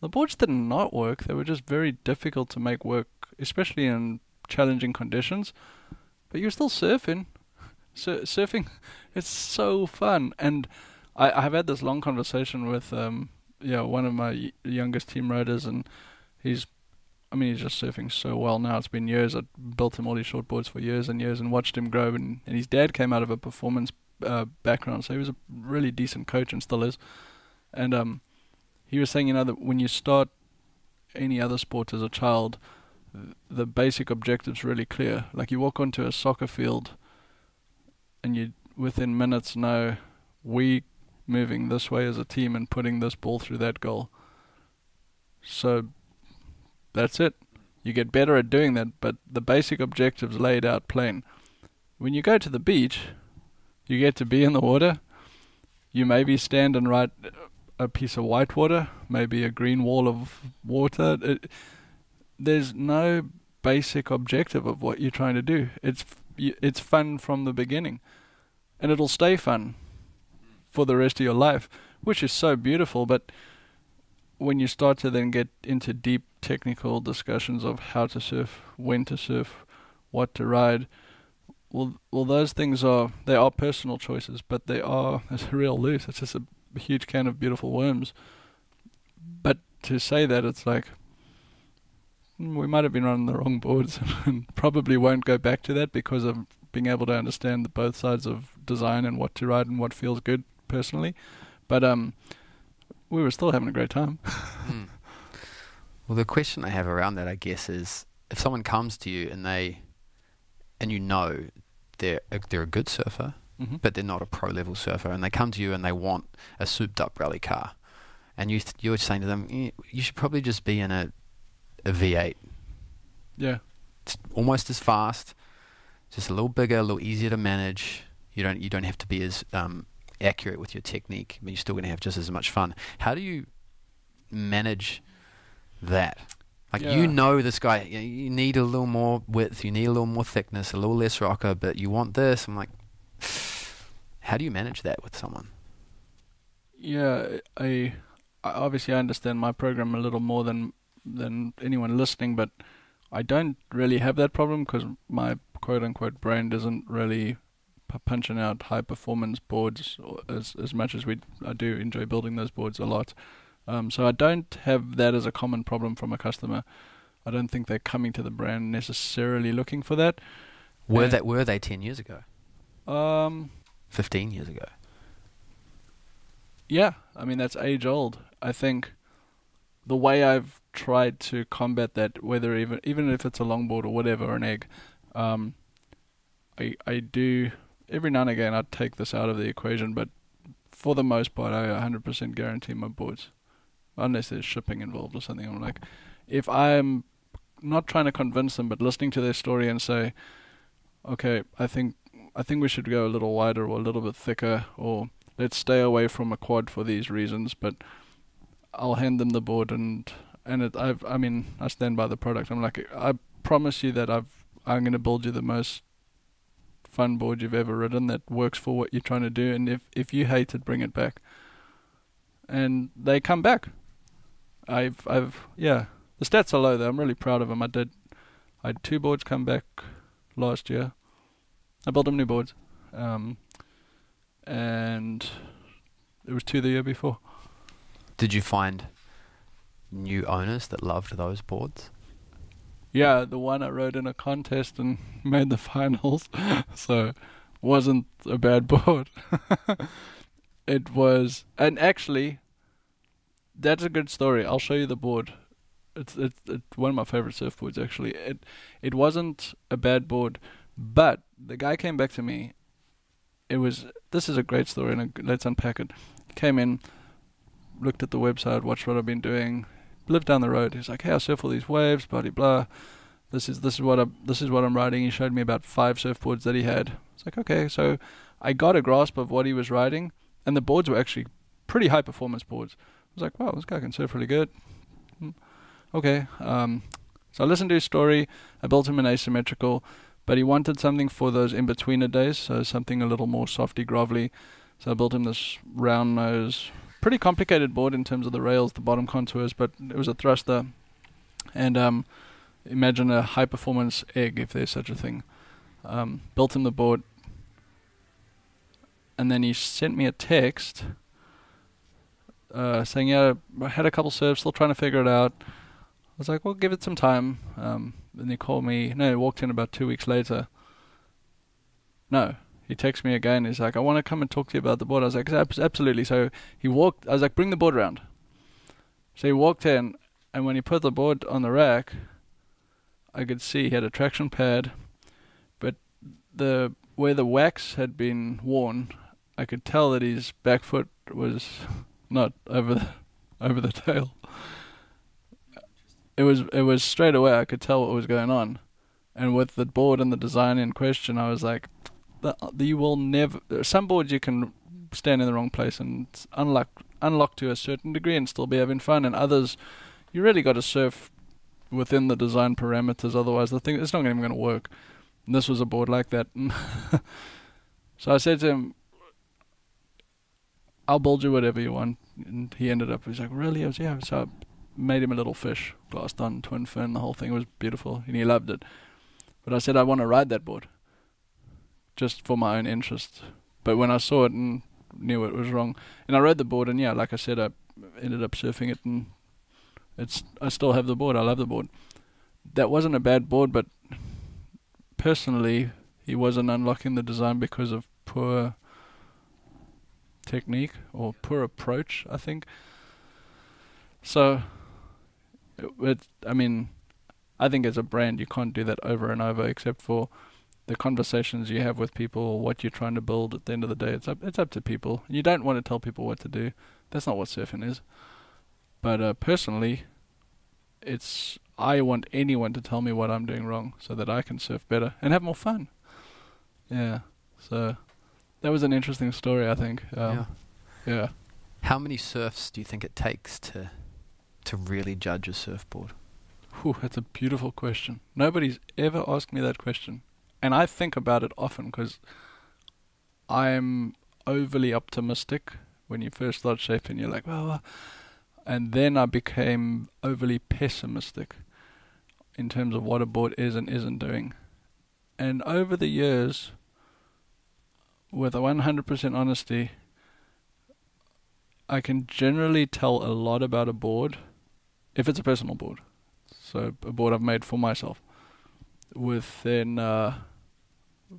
the boards did not work. They were just very difficult to make work, especially in challenging conditions. But you're still surfing. Sur- surfing, it's so fun. And I, I've had this long conversation with um, one of my youngest team riders, and he's, I mean, he's just surfing so well now. It's been years. I built him all these shortboards for years and years, and watched him grow. And, and his dad came out of a performance uh, background, so he was a really decent coach and still is. And um, he was saying, you know, that when you start any other sport as a child, the basic objective's really clear. Like you walk onto a soccer field, and you within minutes know we moving this way as a team and putting this ball through that goal. So that's it. You get better at doing that, but the basic objectives laid out plain. When you go to the beach, you get to be in the water. You maybe stand and write a piece of white water, maybe a green wall of water. It, there's no basic objective of what you're trying to do. It's it's fun from the beginning, and it'll stay fun for the rest of your life, which is so beautiful. But when you start to then get into deep technical discussions of how to surf, when to surf, what to ride, well, well, those things are they are personal choices, but they are it's a real loose. It's just a huge can of beautiful worms. But to say that, it's like we might have been running the wrong boards, and probably won't go back to that because of being able to understand the both sides of design and what to ride and what feels good personally. But um, we were still having a great time. Mm. Well, the question I have around that, I guess, is if someone comes to you and they, and you know, they're a, they're a good surfer, Mm-hmm. but they're not a pro level surfer, and they come to you and they want a souped up rally car, and you th- you're saying to them, "Eh, you should probably just be in a a V8. yeah, It's almost as fast, just a little bigger, a little easier to manage. You don't you don't have to be as um, accurate with your technique, but you're still going to have just as much fun. How do you manage that? Like Yeah. you know this guy, you need a little more width, you need a little more thickness, a little less rocker, but you want this. I'm like, how do you manage that with someone? yeah. I, I obviously I understand my program a little more than than anyone listening, but I don't really have that problem because my quote unquote brand isn't really p- punching out high performance boards as as much as we I do enjoy building those boards a lot. Um, so I don't have that as a common problem from a customer. I don't think they're coming to the brand necessarily looking for that. Were that were they ten years ago, Um, fifteen years ago? Yeah, I mean that's age old. I think the way I've tried to combat that, whether even even if it's a longboard or whatever, or an egg, um, I I do every now and again I take this out of the equation, but for the most part I 100% guarantee my boards, unless there's shipping involved or something. I'm like, if I'm not trying to convince them, but listening to their story and say, okay, I think I think we should go a little wider or a little bit thicker or let's stay away from a quad for these reasons, but I'll hand them the board and and it I've I mean I stand by the product. I'm like I promise you that I've I'm gonna build you the most fun board you've ever ridden that works for what you're trying to do and if if you hate it bring it back. And they come back. I've I've yeah. The stats are low though. I'm really proud of them. I did I had two boards come back last year. I built them new boards. Um and it was two the year before. Did you find new owners that loved those boards? Yeah, the one I rode in a contest and made the finals, so wasn't a bad board. it was, and actually, that's a good story. I'll show you the board It's it's it's one of my favorite surfboards actually. It it wasn't a bad board, but the guy came back to me. It was this is a great story and let's unpack it. Came in, looked at the website, watched what I've been doing, lived down the road. He's like, "Hey, I surf all these waves, blah blah. This is this is what I this is what I'm riding." He showed me about five surfboards that he had. It's like, okay, so I got a grasp of what he was riding, and the boards were actually pretty high performance boards. I was like, wow, this guy can surf really good. Hmm. Okay, um, so I listened to his story. I built him an asymmetrical, but he wanted something for those in betweener days, so something a little more softy, grovelly. So I built him this round nose, pretty complicated board in terms of the rails, the bottom contours, but it was a thruster. And um, imagine a high performance egg, if there's such a thing. Um, built him the board, and then he sent me a text uh, saying, "Yeah, I had a couple serves, still trying to figure it out." I was like, "Well, give it some time." Um, then he called me. No, he walked in about two weeks later. No, he texts me again. He's like, "I want to come and talk to you about the board." I was like, "Absolutely." So he walked. I was like, "Bring the board around." So he walked in, and when he put the board on the rack, I could see he had a traction pad, but the where the wax had been worn, I could tell that his back foot was not over the over the tail. It was it was straight away. I could tell what was going on, and with the board and the design in question, I was like, the, "You will never." Some boards you can stand in the wrong place and unlock unlock to a certain degree and still be having fun, and others, you really got to surf within the design parameters. Otherwise, the thing it's not even going to work. And this was a board like that. so I said to him, I'll build you whatever you want. And he ended up, he's like, really? I was, yeah. So I made him a little fish, glassed on, twin fin, the whole thing was beautiful, and he loved it. But I said, I want to ride that board, just for my own interest. But when I saw it and knew it was wrong, and I rode the board, and yeah, like I said, I ended up surfing it, and it's I still have the board. I love the board. That wasn't a bad board, but personally, he wasn't unlocking the design because of poor technique or poor approach, I think. So, it, it, I mean, I think as a brand, you can't do that over and over, except for the conversations you have with people, what you're trying to build. At the end of the day, it's up it's up to people. You don't want to tell people what to do. That's not what surfing is. But uh, personally, it's I want anyone to tell me what I'm doing wrong so that I can surf better and have more fun. Yeah. So that was an interesting story, I think. Um, yeah. Yeah. How many surfs do you think it takes to to really judge a surfboard? Whew, that's a beautiful question. Nobody's ever asked me that question, and I think about it often because I'm overly optimistic. When you first start shaping, you're like, well, and then I became overly pessimistic in terms of what a board is and isn't doing. And over the years, with 100% honesty, I can generally tell a lot about a board if it's a personal board. So a board I've made for myself within uh,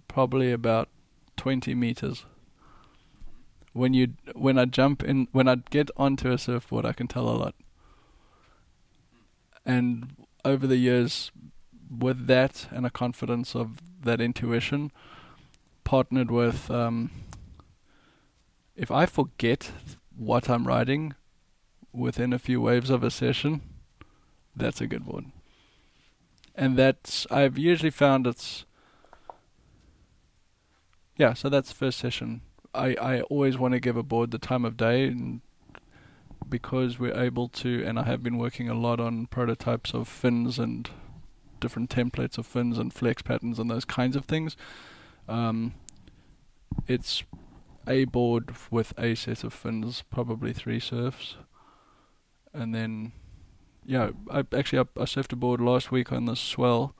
probably about 20 meters. When you when I jump in when I get onto a surfboard, I can tell a lot. And over the years, with that and a confidence of that intuition, partnered with um, if I forget what I'm writing within a few waves of a session, that's a good one. And that's I've usually found it's yeah, so that's the first session. I, I always want to give a board the time of day and because we're able to and I have been working a lot on prototypes of fins and different templates of fins and flex patterns and those kinds of things. Um, it's a board with a set of fins, probably three surfs, and then yeah, I actually I, I surfed a board last week on the swell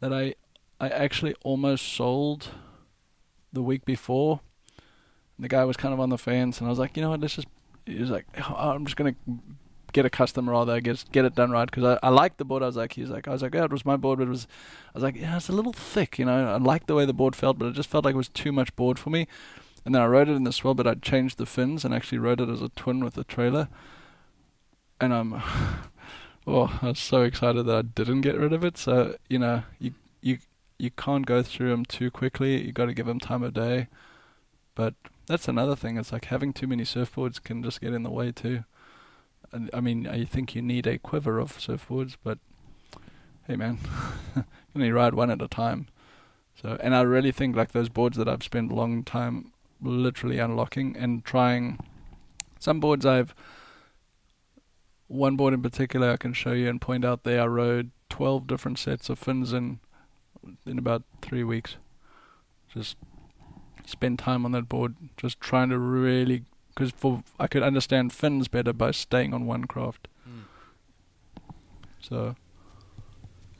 that I I actually almost sold the week before. The guy was kind of on the fence, and I was like, you know what, let's just. He was like, oh, I'm just gonna get a customer rather, get get it done right because I, I liked the board. I was like, he's like, I was like, yeah, it was my board, but it was, I was like, yeah, it's a little thick, you know. I liked the way the board felt, but it just felt like it was too much board for me. And then I wrote it in the swell, but I changed the fins and actually wrote it as a twin with the trailer. And I'm oh, I was so excited that I didn't get rid of it. So you know, you you can't go through them too quickly. You got to give them time of day. But that's another thing. It's like having too many surfboards can just get in the way too. And I mean, I think you need a quiver of surfboards, but hey, man, you only ride one at a time. So, and I really think like those boards that I've spent a long time literally unlocking and trying. Some boards I've one board in particular I can show you and point out there I rode 12 different sets of fins in in about three weeks. Just spend time on that board, just trying to really because for I could understand fins better by staying on one craft. Mm. So,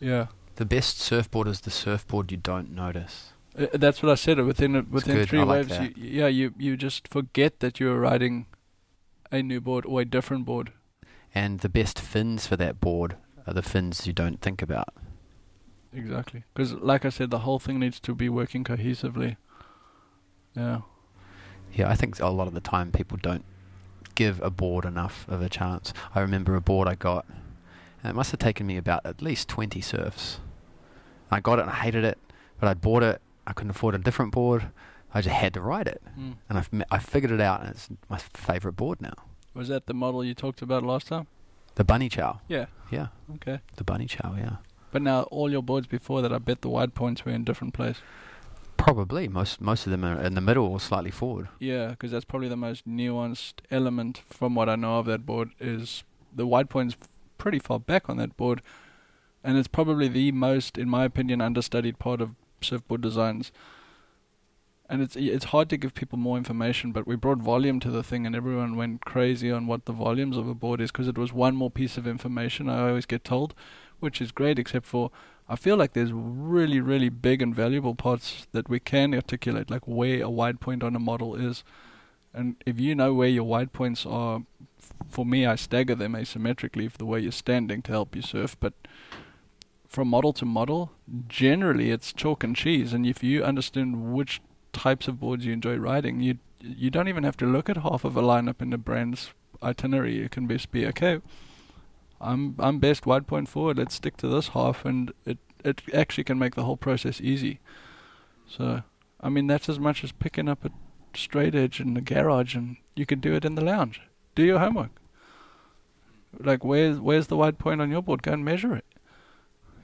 yeah, The best surfboard is the surfboard you don't notice. Uh, that's what I said. Within a- within three I like waves, that. you, yeah, you you just forget that you're riding a new board or a different board. And the best fins for that board are the fins you don't think about. Exactly. Because, like I said, the whole thing needs to be working cohesively. Yeah. Yeah, I think a lot of the time people don't give a board enough of a chance. I remember a board I got, and it must have taken me about at least 20 surfs. I got it and I hated it, but I bought it. I couldn't afford a different board. I just had to ride it, Mm. and I've, I figured it out, and it's my favorite board now. Was that the model you talked about last time? The Bunny Chow. Yeah. Yeah, Okay. the Bunny Chow, yeah. But now all your boards before that, I bet the wide points were in different place. Probably. Most most of them are in the middle or slightly forward. Yeah, because that's probably the most nuanced element from what I know of that board is the wide point's pretty far back on that board, and it's probably the most, in my opinion, understudied part of surfboard designs. And it's it's hard to give people more information, but we brought volume to the thing, and everyone went crazy on what the volumes of a board is because it was one more piece of information. I always get told, which is great, except for I feel like there's really, really big and valuable parts that we can articulate, like where a wide point on a model is. And if you know where your wide points are, for me, I stagger them asymmetrically for the way you're standing to help you surf. But from model to model, generally it's chalk and cheese. And if you understand which types of boards you enjoy riding, you you don't even have to look at half of a lineup in the brand's itinerary. You can just be okay. I'm I'm best wide point forward. Let's stick to this half, and it it actually can make the whole process easy. So, I mean, that's as much as picking up a straight edge in the garage, and you can do it in the lounge. Do your homework. Like, where's where's the wide point on your board? Go and measure it.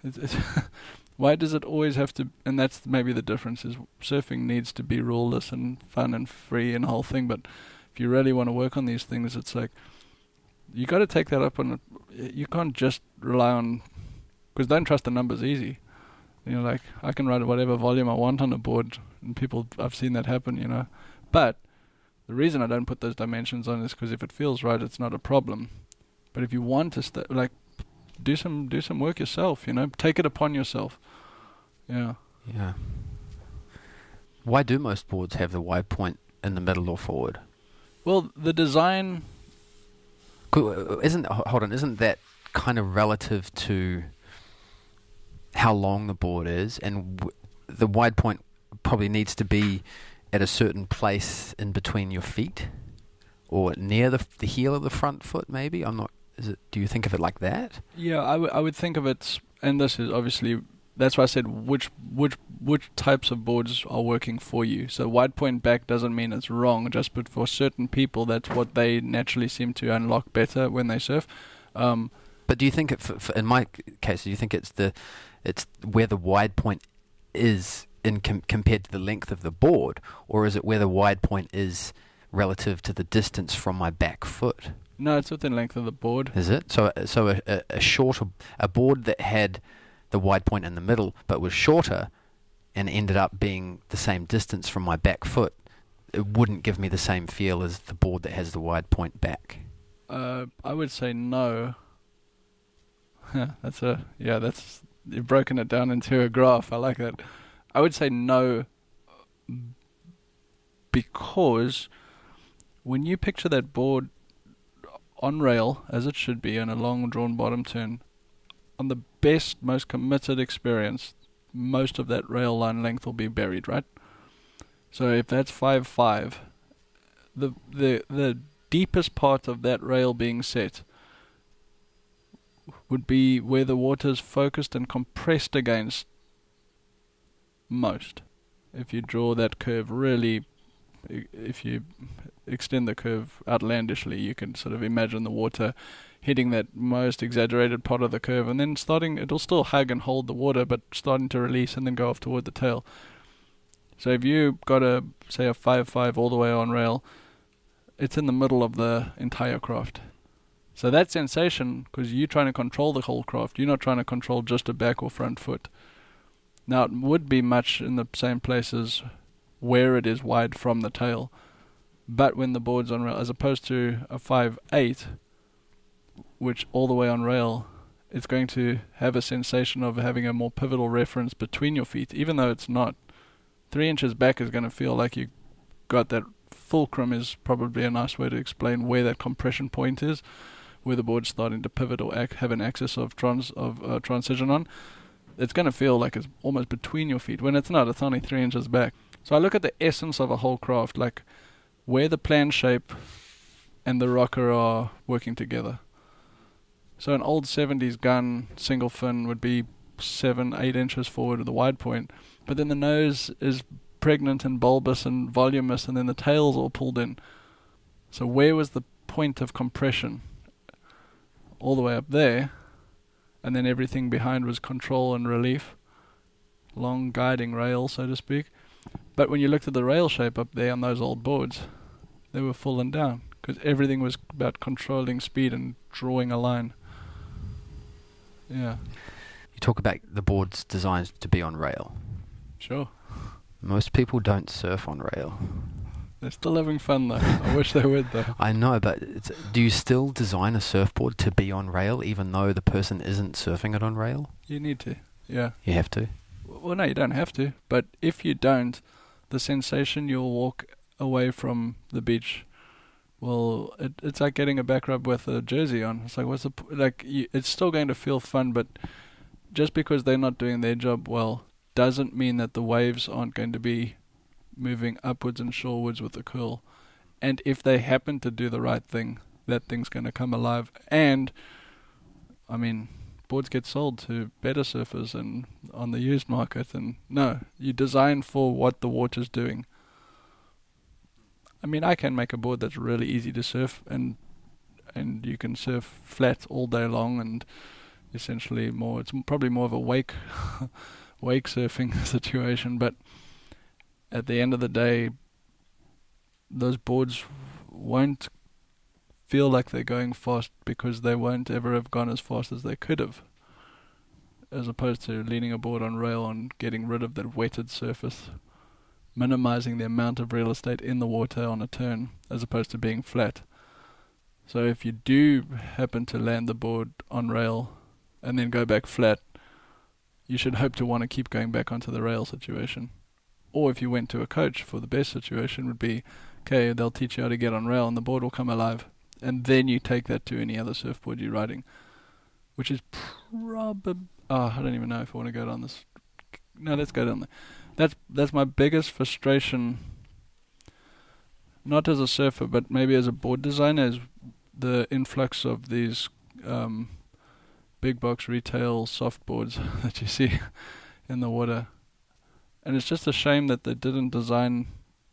It's, it's why does it always have to? And that's maybe the difference is surfing needs to be ruleless and fun and free and whole thing. But if you really want to work on these things, it's like you got to take that up on. You can't just rely on because don't trust the numbers easy. You know, like I can write whatever volume I want on a board, and people I've seen that happen. You know, but the reason I don't put those dimensions on is because if it feels right, it's not a problem. But if you want to, st- like, do some do some work yourself. You know, take it upon yourself. Yeah. Yeah. Why do most boards have the wide point in the middle or forward? Well, the design. Co- uh, Isn't hold on? Isn't that kind of relative to how long the board is, and w- the wide point probably needs to be at a certain place in between your feet, or near the the heel of the front foot. Maybe I'm not. Is it? Do you think of it like that? Yeah, I would I would think of it, and this is obviously that's why I said which which which types of boards are working for you. So wide point back doesn't mean it's wrong, just but for certain people that's what they naturally seem to unlock better when they surf. Um, But do you think, it, f f in my case, do you think it's the, it's where the wide point is in com- compared to the length of the board, or is it where the wide point is relative to the distance from my back foot? no, it's within length of the board. Is it so? So a, a, a shorter, a board that had the wide point in the middle, but was shorter, and ended up being the same distance from my back foot, it wouldn't give me the same feel as the board that has the wide point back. Uh, I would say no. that's a yeah. That's you've broken it down into a graph. I like that. I would say no because when you picture that board on rail as it should be on a long drawn bottom turn, on the best, most committed experience, most of that rail line length will be buried, right? So if that's five five, the the the deepest part of that rail being set would be where the water's focused and compressed against most. If you draw that curve really, if you extend the curve outlandishly, you can sort of imagine the water hitting that most exaggerated part of the curve and then starting, it'll still hug and hold the water, but starting to release and then go off toward the tail. So if you got a, say, a 5-5 all the way on rail, it's in the middle of the entire craft. So that sensation, because you're trying to control the whole craft, you're not trying to control just a back or front foot. Now it would be much in the same places where it is wide from the tail, but when the board's on rail, as opposed to a five eight, which all the way on rail, it's going to have a sensation of having a more pivotal reference between your feet, even though it's not. Three inches back is going to feel like you got that fulcrum is probably a nice way to explain where that compression point is, where the board's starting to pivot or ac- have an axis of trans of uh, transition on. It's going to feel like it's almost between your feet when it's not. It's only three inches back. So I look at the essence of a whole craft, like where the plan shape and the rocker are working together. So an old 70s gun single fin would be seven, eight inches forward of the wide point, but then the nose is pregnant and bulbous and voluminous, and then the tail's all pulled in. So where was the point of compression? All the way up there, and then everything behind was control and relief, long guiding rail, so to speak. But when you looked at the rail shape up there on those old boards, they were falling down because everything was about controlling speed and drawing a line. Yeah, You talk about the boards designed to be on rail. sure. Most people don't surf on rail. They're still having fun though. I wish they would though. I know, but it's, do you still design a surfboard to be on rail even though the person isn't surfing it on rail? You need to. Yeah. You have to. Well, no, you don't have to. But if you don't, the sensation you'll walk away from the beach, well, it, it's like getting a back rub with a jersey on. It's like, what's the like? You, it's still going to feel fun, but just because they're not doing their job well doesn't mean that the waves aren't going to be moving upwards and shorewards with the curl. And if they happen to do the right thing, that thing's going to come alive. And I mean, boards get sold to better surfers and on the used market and no you design for what the water's doing i mean i can make a board that's really easy to surf and and you can surf flat all day long and essentially more it's probably more of a wake wake surfing situation but at the end of the day those boards won't feel like they're going fast because they won't ever have gone as fast as they could have. As opposed to leaning a board on rail and getting rid of that wetted surface, minimizing the amount of real estate in the water on a turn, as opposed to being flat. So if you do happen to land the board on rail and then go back flat, you should hope to want to keep going back onto the rail situation. Or if you went to a coach for the best situation would be, okay, they'll teach you how to get on rail and the board will come alive and then you take that to any other surfboard you're riding, which is probably. Oh, ah, I don't even know if I want to go down this. No, let's go down there. That's that's my biggest frustration. Not as a surfer, but maybe as a board designer, is the influx of these um, big box retail softboards that you see in the water, and it's just a shame that they didn't design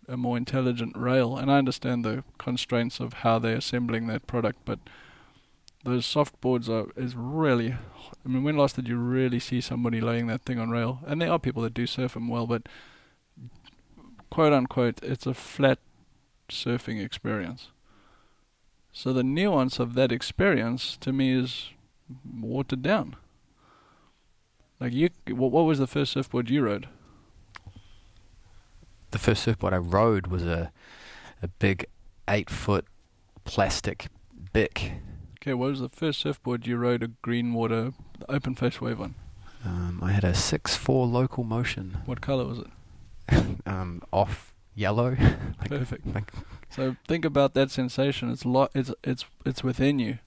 a more intelligent rail. And I understand the constraints of how they're assembling that product, but those soft boards are is really. I mean, when last did you really see somebody laying that thing on rail? And there are people that do surf them well, but quote unquote, it's a flat surfing experience. So the nuance of that experience to me is watered down. Like you, what, what was the first surfboard you rode? The first surfboard I rode was a a big eight foot plastic Bic. Okay, what was the first surfboard you rode a green water open face wave on? Um, I had a six four local motion, What color was it? um, off yellow. Like- Perfect. like- So think about that sensation. It's lo- it's it's it's within you.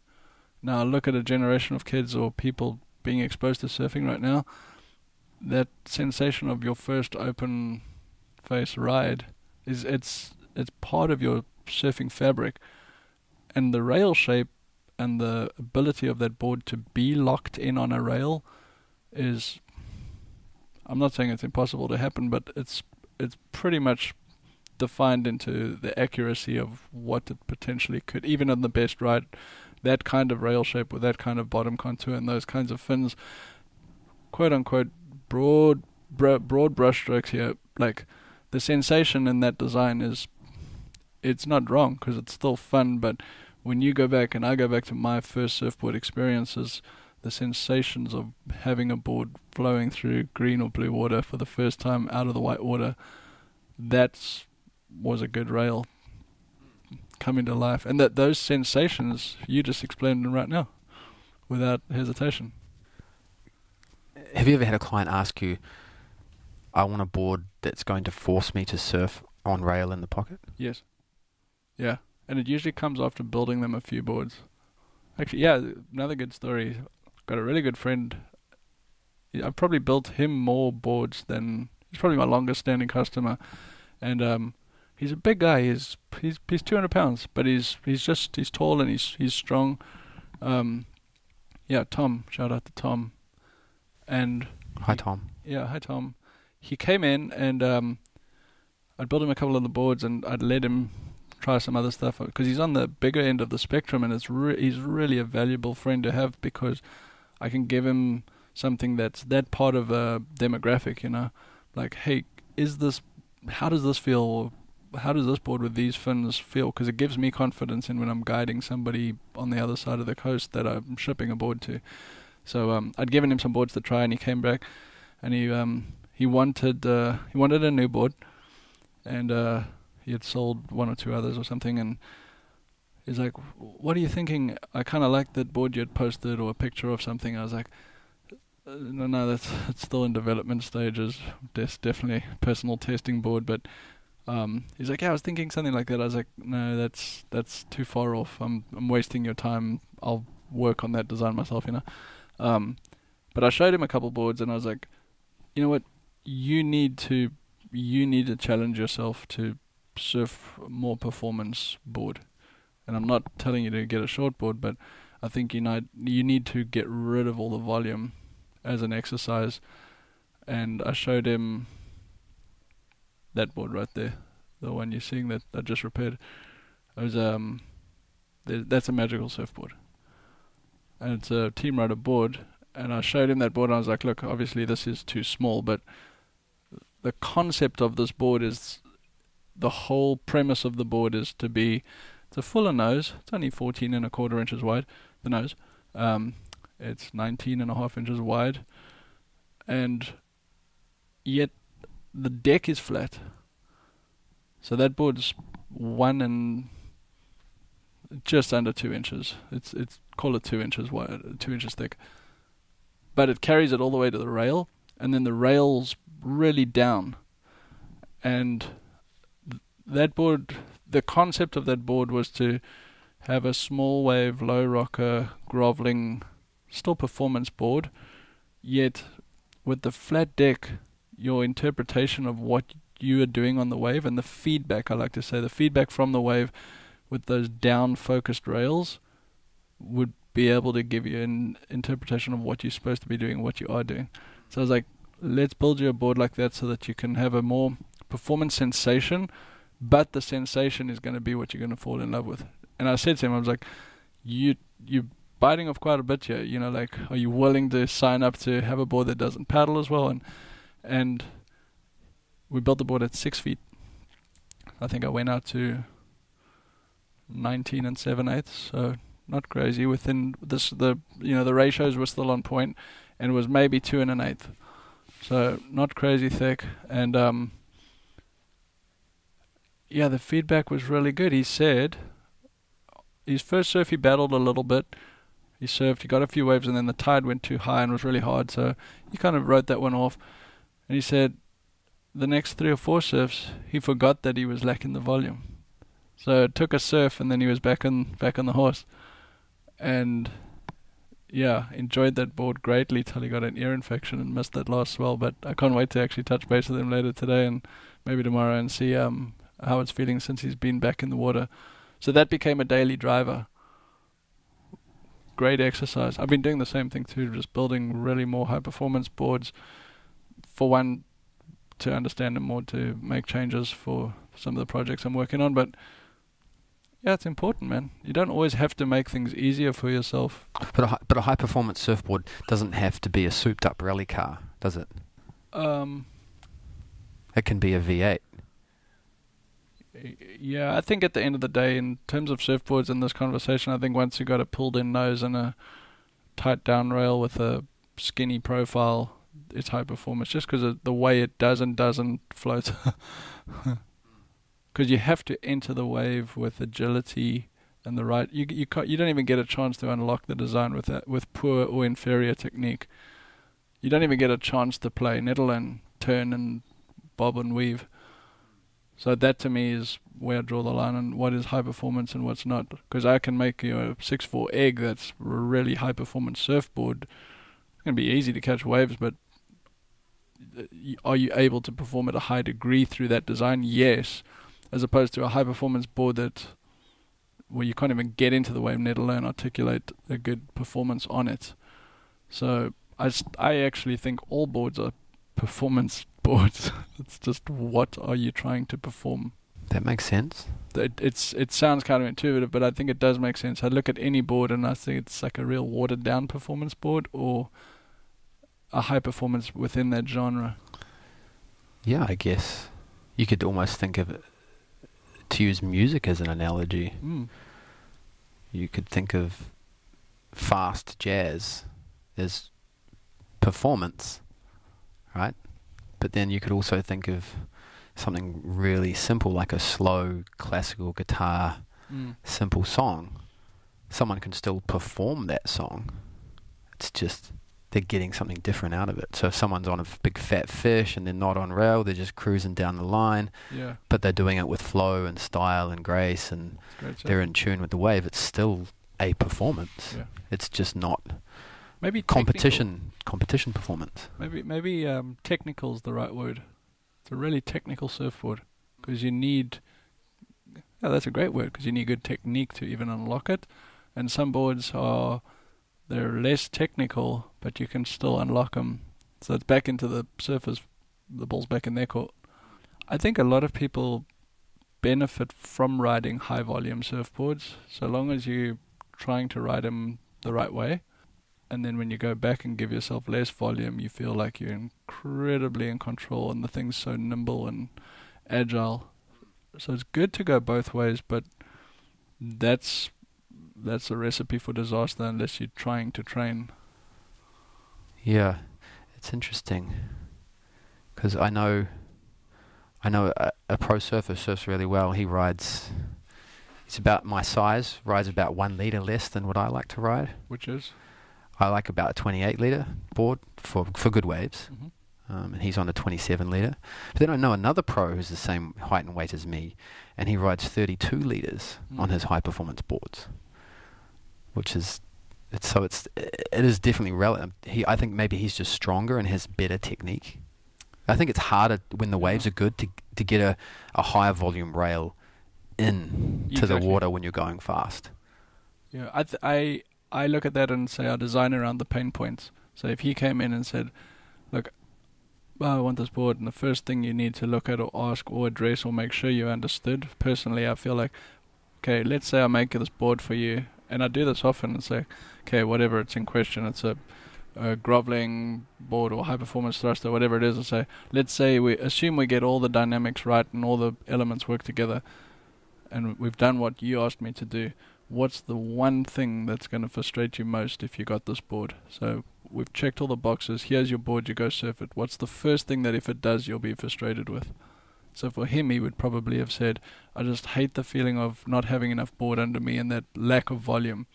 Now look at a generation of kids or people being exposed to surfing right now. That sensation of your first open face ride is it's it's part of your surfing fabric, and the rail shape and the ability of that board to be locked in on a rail is I'm not saying it's impossible to happen, but it's it's pretty much defined into the accuracy of what it potentially could, even on the best ride, that kind of rail shape with that kind of bottom contour and those kinds of fins, quote unquote, broad broad brushstrokes here. Like the sensation in that design is, it's not wrong because it's still fun, but when you go back and I go back to my first surfboard experiences, the sensations of having a board flowing through green or blue water for the first time out of the white water, that was a good rail coming to life. And that those sensations you just explained them right now without hesitation. Have you ever had a client ask you, I want a board that's going to force me to surf on rail in the pocket? Yes. Yeah. And it usually comes after building them a few boards. Actually, yeah, another good story. Got a really good friend. I probably built him more boards than he's probably my longest standing customer, and um, he's a big guy. He's he's he's 200 pounds, but he's he's just he's tall and he's he's strong. Um, yeah, Tom. Shout out to Tom. And hi Tom. Yeah, hi Tom. He came in and um, I'd built him a couple of the boards and I'd let him try some other stuff because he's on the bigger end of the spectrum and it's re- he's really a valuable friend to have because I can give him something that's that part of a demographic, you know, like hey, is this how does this feel? How does this board with these fins feel? Because it gives me confidence in when I'm guiding somebody on the other side of the coast that I'm shipping a board to. So um, I'd given him some boards to try, and he came back, and he um, he wanted uh, he wanted a new board, and uh, he had sold one or two others or something, and he's like, "What are you thinking? I kind of like that board you had posted or a picture of something." I was like, uh, "No, no, that's it's still in development stages. That's definitely personal testing board." But um, he's like, "Yeah, I was thinking something like that." I was like, "No, that's that's too far off. I'm I'm wasting your time. I'll work on that design myself, you know." Um, but I showed him a couple boards, and I was like, "You know what? You need to you need to challenge yourself to surf more performance board." and I'm not telling you to get a short board, but I think you need you need to get rid of all the volume as an exercise. And I showed him that board right there, the one you're seeing that I just repaired. It was um, that's a magical surfboard, and it's a team rider board. And I showed him that board, and I was like, "Look, obviously this is too small, but the concept of this board is the whole premise of the board is to be it's a fuller nose. It's only 14 and a quarter inches wide, the nose. Um, it's 19 and a half inches wide. And yet the deck is flat. So that board's one and just under two inches. It's it's call it two inches wide, two inches thick. But it carries it all the way to the rail, and then the rail's really down. And that board the concept of that board was to have a small wave, low rocker, groveling, still performance board, yet with the flat deck, your interpretation of what you are doing on the wave and the feedback, I like to say, the feedback from the wave with those down focused rails would be able to give you an interpretation of what you're supposed to be doing, what you are doing. So I was like, let's build you a board like that so that you can have a more performance sensation but the sensation is going to be what you're going to fall in love with. And I said to him, I was like, you you biting off quite a bit here. You know, like, are you willing to sign up to have a board that doesn't paddle as well? And and we built the board at six feet. I think I went out to 19 and seven eighths, so not crazy. Within this, the you know the ratios were still on point, and was maybe two and an eighth, so not crazy thick. And um, yeah, the feedback was really good. He said his first surf he battled a little bit. He surfed, he got a few waves, and then the tide went too high and was really hard. So he kind of wrote that one off. And he said the next three or four surfs he forgot that he was lacking the volume. So it took a surf, and then he was back on back on the horse, and yeah, enjoyed that board greatly till he got an ear infection and missed that last swell. But I can't wait to actually touch base with him later today and maybe tomorrow and see um how it's feeling since he's been back in the water. So that became a daily driver. great exercise. I've been doing the same thing too, just building really more high performance boards. For one, to understand them more, to make changes for some of the projects I'm working on. But yeah, it's important, man. You don't always have to make things easier for yourself. But a, but a high performance surfboard doesn't have to be a souped up rally car, does it? Um, It can be a V8. Yeah, I think at the end of the day, in terms of surfboards in this conversation, I think once you got a pulled in nose and a tight down rail with a skinny profile, it's high performance just because of the way it does and doesn't float. Because you have to enter the wave with agility and the right. You you can't, you don't even get a chance to unlock the design with that with poor or inferior technique. You don't even get a chance to play nettle and turn and bob and weave. So that to me is where I draw the line on what is high performance and what's not. Because I can make you know, a six four egg that's a really high performance surfboard. It's gonna be easy to catch waves, but uh, are you able to perform at a high degree through that design? Yes, as opposed to a high performance board that where you can't even get into the wave, let alone articulate a good performance on it. So I, I actually think all boards are performance boards. it's just what are you trying to perform? That makes sense. It, it's it sounds counterintuitive, but I think it does make sense. I look at any board and I think it's like a real watered down performance board or a high performance within that genre. Yeah, I guess you could almost think of it to use music as an analogy. Mm. You could think of fast jazz as performance, right? But then you could also think of something really simple like a slow classical guitar Mm. simple song. Someone can still perform that song. It's just they're getting something different out of it. So if someone's on a big fat fish and they're not on rail, they're just cruising down the line, Yeah, but they're doing it with flow and style and grace and it's great. stuff. they're in tune with the wave. It's still a performance. Yeah. It's just not Maybe technical. competition competition performance. Maybe maybe um, technical is the right word. It's a really technical surfboard because you need. Yeah, that's a great word because you need good technique to even unlock it. And some boards are they're less technical, but you can still unlock them. So it's back into the surfers, the ball's back in their court. I think a lot of people benefit from riding high volume surfboards, so long as you're trying to ride them the right way and then when you go back and give yourself less volume, you feel like you're incredibly in control, and the thing's so nimble and agile. So it's good to go both ways, but that's that's a recipe for disaster unless you're trying to train. Yeah, it's interesting because I know, I know a, a pro surfer surfs really well. He rides. It's about my size. Rides about one liter less than what I like to ride. Which is, I like about a 28 liter board for for good waves, mm-hmm. um, and he's on a 27 liter. But then I know another pro who's the same height and weight as me, and he rides 32 liters on Mm. his high performance boards, which is it's so it's it is definitely relevant. He I think maybe he's just stronger and has better technique. I think it's harder when the waves are good to to get a, a higher volume rail in to the water when you're going fast. Yeah, I I I look at that and say I design around the pain points. So if he came in and said, "Look, I want this board," and the first thing you need to look at or ask or address or make sure you understood. Personally, I feel like, okay, let's say I make this board for you, and I do this often and say, okay, whatever it's in question, it's a, a groveling board or high performance thruster, whatever it is. I say, let's say we assume we get all the dynamics right and all the elements work together, and we've done what you asked me to do what's the one thing that's going to frustrate you most if you got this board? So we've checked all the boxes. Here's your board. You go surf it. What's the first thing that if it does, you'll be frustrated with? So for him, he would probably have said, "I just hate the feeling of not having enough board under me and that lack of volume."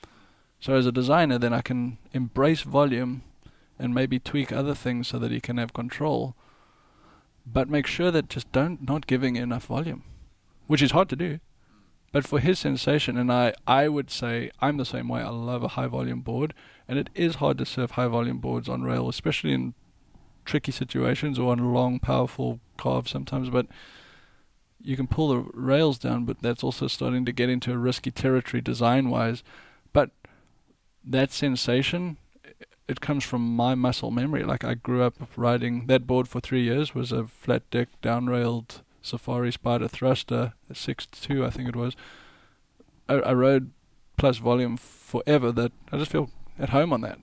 So as a designer, then I can embrace volume and maybe tweak other things so that he can have control, but make sure that just don't not giving enough volume, which is hard to do. But for his sensation, and I, I would say I'm the same way. I love a high volume board, and it is hard to surf high volume boards on rail, especially in tricky situations or on long, powerful carves sometimes. But you can pull the rails down, but that's also starting to get into a risky territory design wise. But that sensation it comes from my muscle memory. Like I grew up riding that board for three years was a flat deck down railed Safari Spider Thruster, six two I think it was. I, I rode plus volume forever. That I just feel at home on that.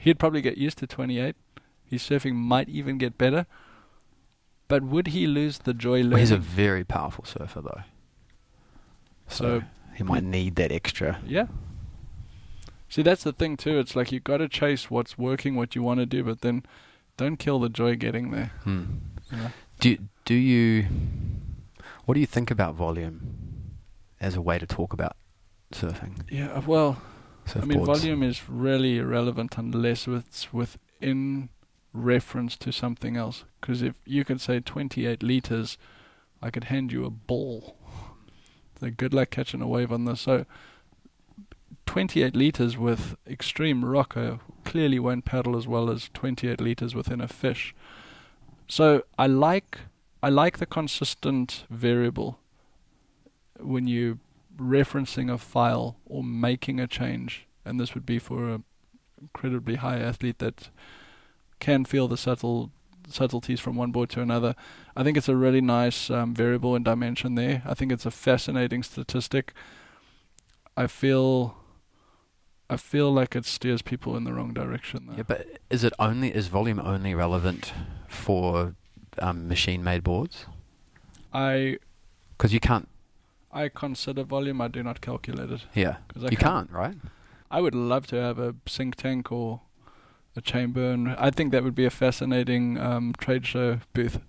He'd probably get used to 28. His surfing might even get better. But would he lose the joy? Well, he's a very powerful surfer, though. So, So he might need that extra. yeah. See, that's the thing too. It's like you've got to chase what's working, what you want to do, but then don't kill the joy getting there. Hmm. You know? Do do you? What do you think about volume as a way to talk about surfing? Yeah. Uh, well, I mean, volume is really irrelevant unless it's within reference to something else. Because if you could say 28 liters, I could hand you a ball. So good luck catching a wave on this. So 28 liters with extreme rocker clearly won't paddle as well as 28 liters within a fish. So I like I like the consistent variable when you referencing a file or making a change, and this would be for a incredibly high athlete that can feel the subtle subtleties from one board to another. I think it's a really nice um, variable and dimension there. I think it's a fascinating statistic. I feel I feel like it steers people in the wrong direction. Though. Yeah, but is it only is volume only relevant for um, machine-made boards? I Because you can't. I consider volume. I do not calculate it. Yeah, you can't, right? I would love to have a sink tank or a chamber, and I think that would be a fascinating um, trade show booth.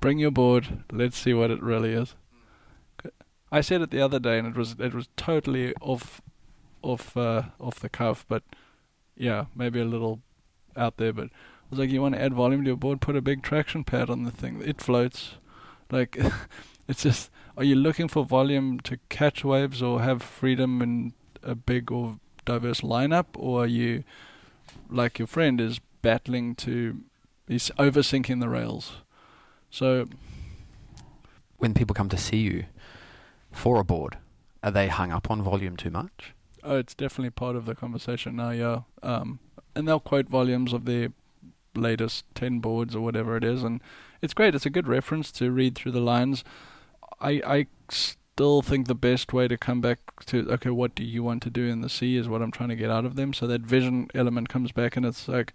Bring your board. Let's see what it really is. I said it the other day, and it was it was totally off off uh, off the cuff, but yeah, maybe a little out there. But was like, you want to add volume to your board? Put a big traction pad on the thing. It floats. Like it's just. Are you looking for volume to catch waves or have freedom in a big or diverse lineup, or are you like your friend is battling to he's oversinking the rails? So When people come to see you for a board, are they hung up on volume too much? oh, it's definitely part of the conversation now. Yeah, um, and they'll quote volumes of their latest ten boards or whatever it is, and it's great. It's a good reference to read through the lines. I I still think the best way to come back to okay, what do you want to do in the sea is what I'm trying to get out of them. So that vision element comes back, and it's like,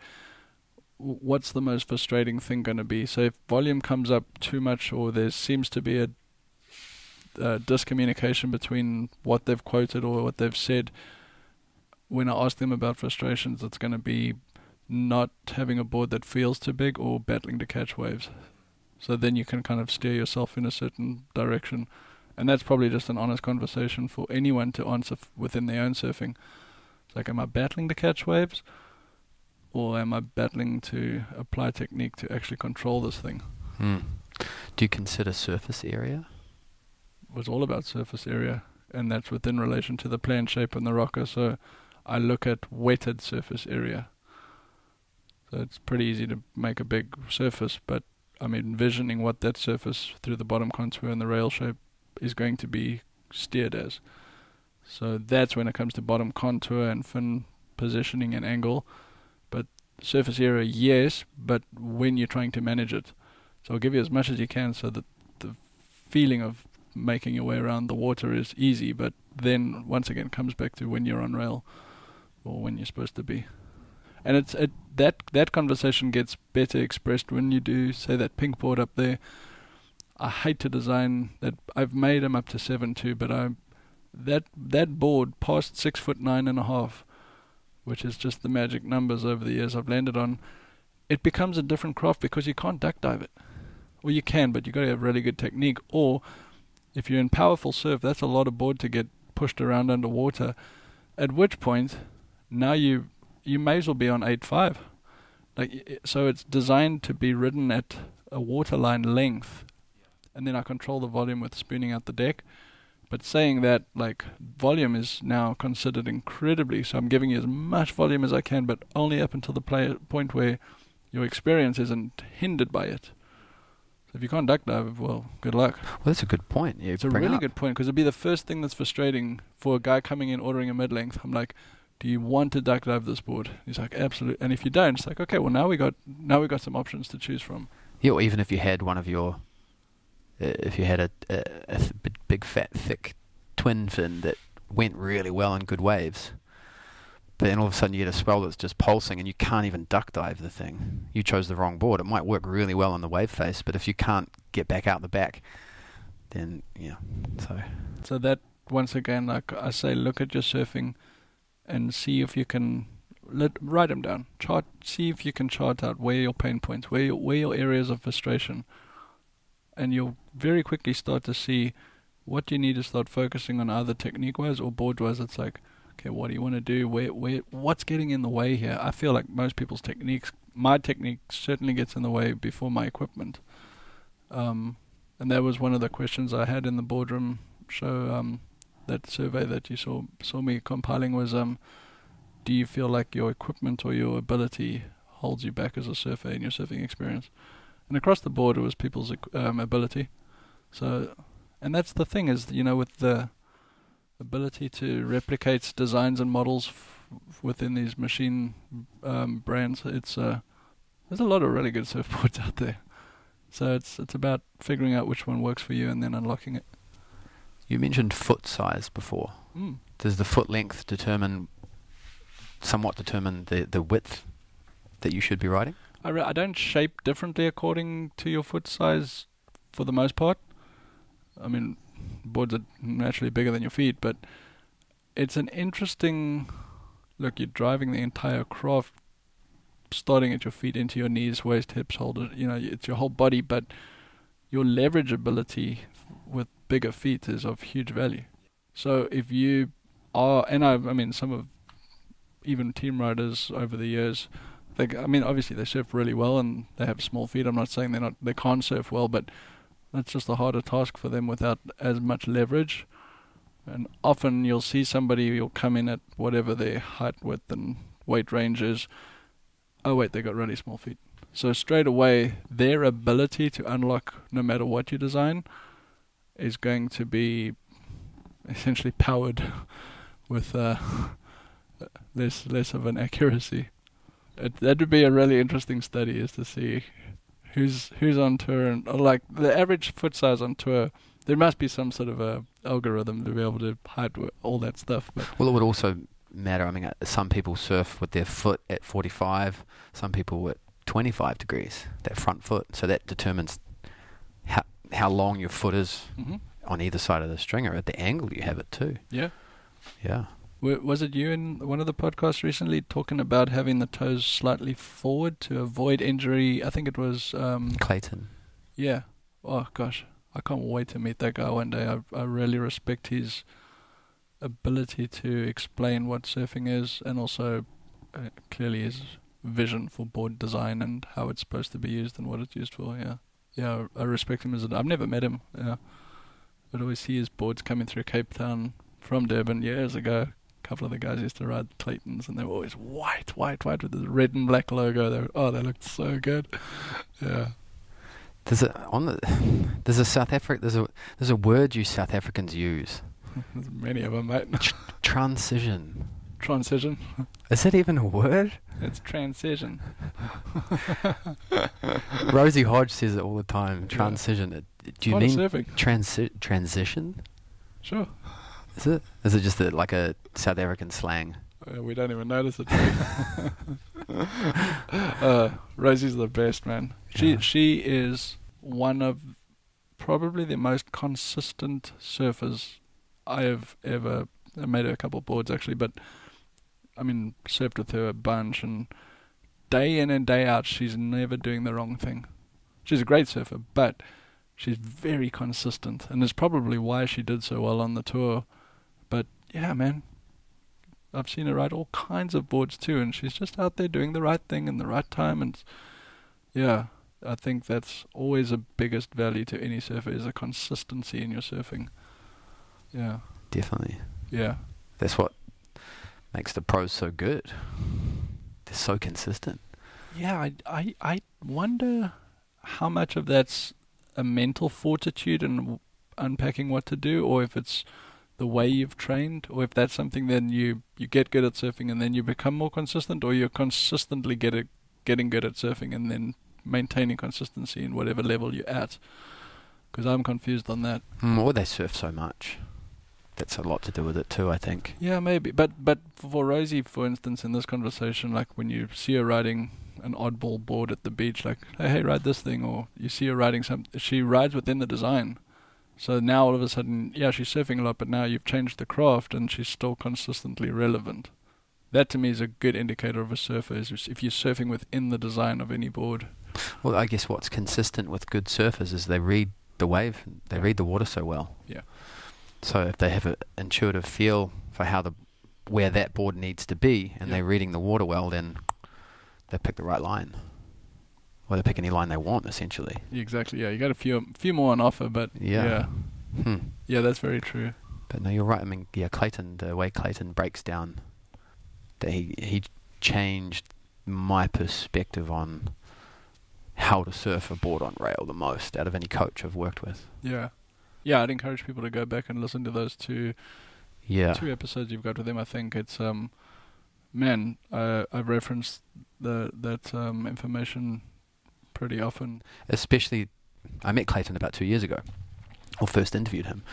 what's the most frustrating thing going to be? So if volume comes up too much, or there seems to be a uh, discommunication between what they've quoted or what they've said. When I ask them about frustrations, it's going to be not having a board that feels too big or battling to catch waves. So then you can kind of steer yourself in a certain direction. And that's probably just an honest conversation for anyone to answer f- within their own surfing. It's like, am I battling to catch waves? Or am I battling to apply technique to actually control this thing? Hmm. Do you consider surface area? It was all about surface area, and that's within relation to the plan shape and the rocker. So I look at wetted surface area. It's pretty easy to make a big surface, but I'm envisioning what that surface through the bottom contour and the rail shape is going to be steered as. So that's when it comes to bottom contour and fin positioning and angle. But surface area, yes, but when you're trying to manage it. So I'll give you as much as you can so that the feeling of making your way around the water is easy, but then once again comes back to when you're on rail or when you're supposed to be. And it's it, that that conversation gets better expressed when you do say that pink board up there. I hate to design that. I've made them up to seven two, but I that that board past six foot nine and a half, which is just the magic numbers over the years I've landed on. It becomes a different craft because you can't duck dive it. Well, you can, but you've got to have really good technique. Or if you're in powerful surf, that's a lot of board to get pushed around underwater. At which point, now you you may as well be on eight five. Like so, it's designed to be ridden at a waterline length, and then I control the volume with spooning out the deck. But saying that, like volume is now considered incredibly, so I'm giving you as much volume as I can, but only up until the play, point where your experience isn't hindered by it. So if you can't duck dive, well, good luck. Well, that's a good point. You It's a really up. good point because it'd be the first thing that's frustrating for a guy coming in ordering a mid length. I'm like, Do you want to duck dive this board? He's like, absolutely. And if you don't, it's like, okay, well now we got now we got some options to choose from. Yeah, or even if you had one of your, uh, if you had a, a, a big, big fat thick twin fin that went really well in good waves, but then all of a sudden you get a swell that's just pulsing and you can't even duck dive the thing. You chose the wrong board. It might work really well on the wave face, but if you can't get back out the back, then yeah. So So that once again, like I say, look at your surfing and see if you can let write them down. Chart, see if you can chart out where your pain points, where your, where your areas of frustration, and you'll very quickly start to see what you need to start focusing on, either technique wise or board wise. It's like, okay, what do you want to do? Where, where, what's getting in the way here? I feel like most people's techniques, my technique certainly gets in the way before my equipment. Um, and that was one of the questions I had in the boardroom show. Um, that survey that you saw saw me compiling was, um, do you feel like your equipment or your ability holds you back as a surfer in your surfing experience? And across the board, it was people's um, ability. So, and that's the thing is, you know, with the ability to replicate designs and models within these machine um, brands, it's uh, there's a lot of really good surfboards out there. So it's it's about figuring out which one works for you and then unlocking it. You mentioned foot size before. Mm. Does the foot length determine, somewhat determine the, the width that you should be riding? I, re- I don't shape differently according to your foot size for the most part. I mean, boards are naturally bigger than your feet, but it's an interesting look. You're driving the entire craft, starting at your feet into your knees, waist, hips, shoulder. You know, it's your whole body, but your leverage ability bigger feet is of huge value. So if you are, and I, I mean, some of even team riders over the years they, I mean, obviously they surf really well and they have small feet. I'm not saying they're not, they can't surf well, but that's just a harder task for them without as much leverage. And often you'll see somebody, you'll come in at whatever their height, width, and weight range is. Oh wait, they got really small feet. So straight away, their ability to unlock, no matter what you design, is going to be essentially powered with uh, less less of an accuracy. It, that would be a really interesting study, is to see who's who's on tour and like the average foot size on tour. There must be some sort of a algorithm to be able to hide all that stuff. But Well, it would also matter. I mean, uh, some people surf with their foot at 45, some people at 25 degrees, that front foot. So that determines how long your foot is hmm on either side of the stringer at the angle you have it too. yeah, Yeah. W- was it you in one of the podcasts recently talking about having the toes slightly forward to avoid injury? I think it was um, Clayton. Yeah. Oh gosh, I can't wait to meet that guy one day. I I really respect his ability to explain what surfing is, and also uh, clearly his vision for board design and how it's supposed to be used and what it's used for. Yeah. Yeah, I respect him as a. I've never met him. Yeah, but always see his boards coming through Cape Town from Durban years ago. A couple of the guys used to ride Claytons, and they were always white, white, white with the red and black logo. They were, oh, they looked so good. Yeah. There's a on the there's a South Africa there's a there's a word you South Africans use. There's many of them, mate. Transition. Transition. Is that even a word? It's transition. Rosie Hodge says it all the time. Transition. It- Do you of mean surfing? transi- transition? Sure. Is it? Is it just a, like a South African slang? Uh, we don't even notice it. uh, Rosie's the best, man. She Yeah. she is one of probably the most consistent surfers I have ever. I made her a couple of boards actually, but I mean, surfed with her a bunch, and day in and day out, she's never doing the wrong thing. She's a great surfer, but she's very consistent, and it's probably why she did so well on the tour. But yeah, man, I've seen her ride all kinds of boards too, and she's just out there doing the right thing in the right time. And yeah, I think that's always the biggest value to any surfer is a consistency in your surfing. Yeah, Definitely. yeah, That's what makes the pros so good. They're so consistent. yeah. I I I wonder how much of that's a mental fortitude and unpacking what to do, or if it's the way you've trained, or if that's something then you you get good at surfing and then you become more consistent, or you're consistently get getting good at surfing and then maintaining consistency in whatever level you're at. Because I'm confused on that. Mm, or they surf so much. That's a lot to do with it too, I think. Yeah, maybe. But but for Rosie, for instance, in this conversation, like when you see her riding an oddball board at the beach, like hey, hey, ride this thing, or you see her riding some, she rides within the design. So now all of a sudden, yeah, she's surfing a lot, but now you've changed the craft and she's still consistently relevant. That to me is a good indicator of a surfer. Is if you're surfing within the design of any board. Well, I guess what's consistent with good surfers is they read the wave, they Yeah. read the water so well. Yeah. So if they have an intuitive feel for how the where that board needs to be, and they're reading the water well, then they pick the right line, or they pick any line they want, essentially. Exactly. Yeah, you got a few few more on offer, but Yeah. yeah, Hmm. yeah, that's very true. But no, you're right. I mean, yeah, Clayton, the way Clayton breaks down, that he he changed my perspective on how to surf a board on rail the most out of any coach I've worked with. Yeah, yeah. I'd encourage people to go back and listen to those two Yeah. two episodes you've got with him. I think it's um, man, uh, I've referenced the that um information pretty often. especially I met Clayton about two years ago, or first interviewed him,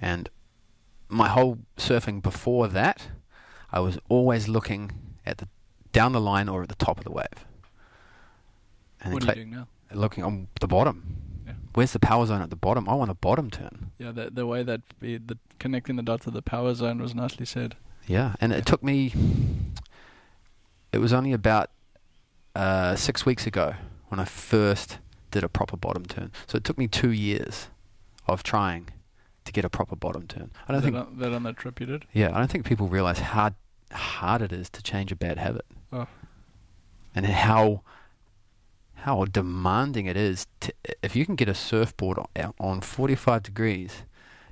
and my whole surfing before that, I was always looking at the down the line or at the top of the wave, and what are Clay- you doing now? looking on the bottom. Where's the power zone at the bottom? I want a bottom turn. Yeah, the the way that the connecting the dots of the power zone was nicely said. Yeah, and it took me. It was only about uh, six weeks ago when I first did a proper bottom turn. So it took me two years of trying to get a proper bottom turn. I don't that think. on, that on that trip you did. Yeah, I don't think people realize how hard it is to change a bad habit, Oh. and how how demanding it is. To, if you can get a surfboard on, on 45 degrees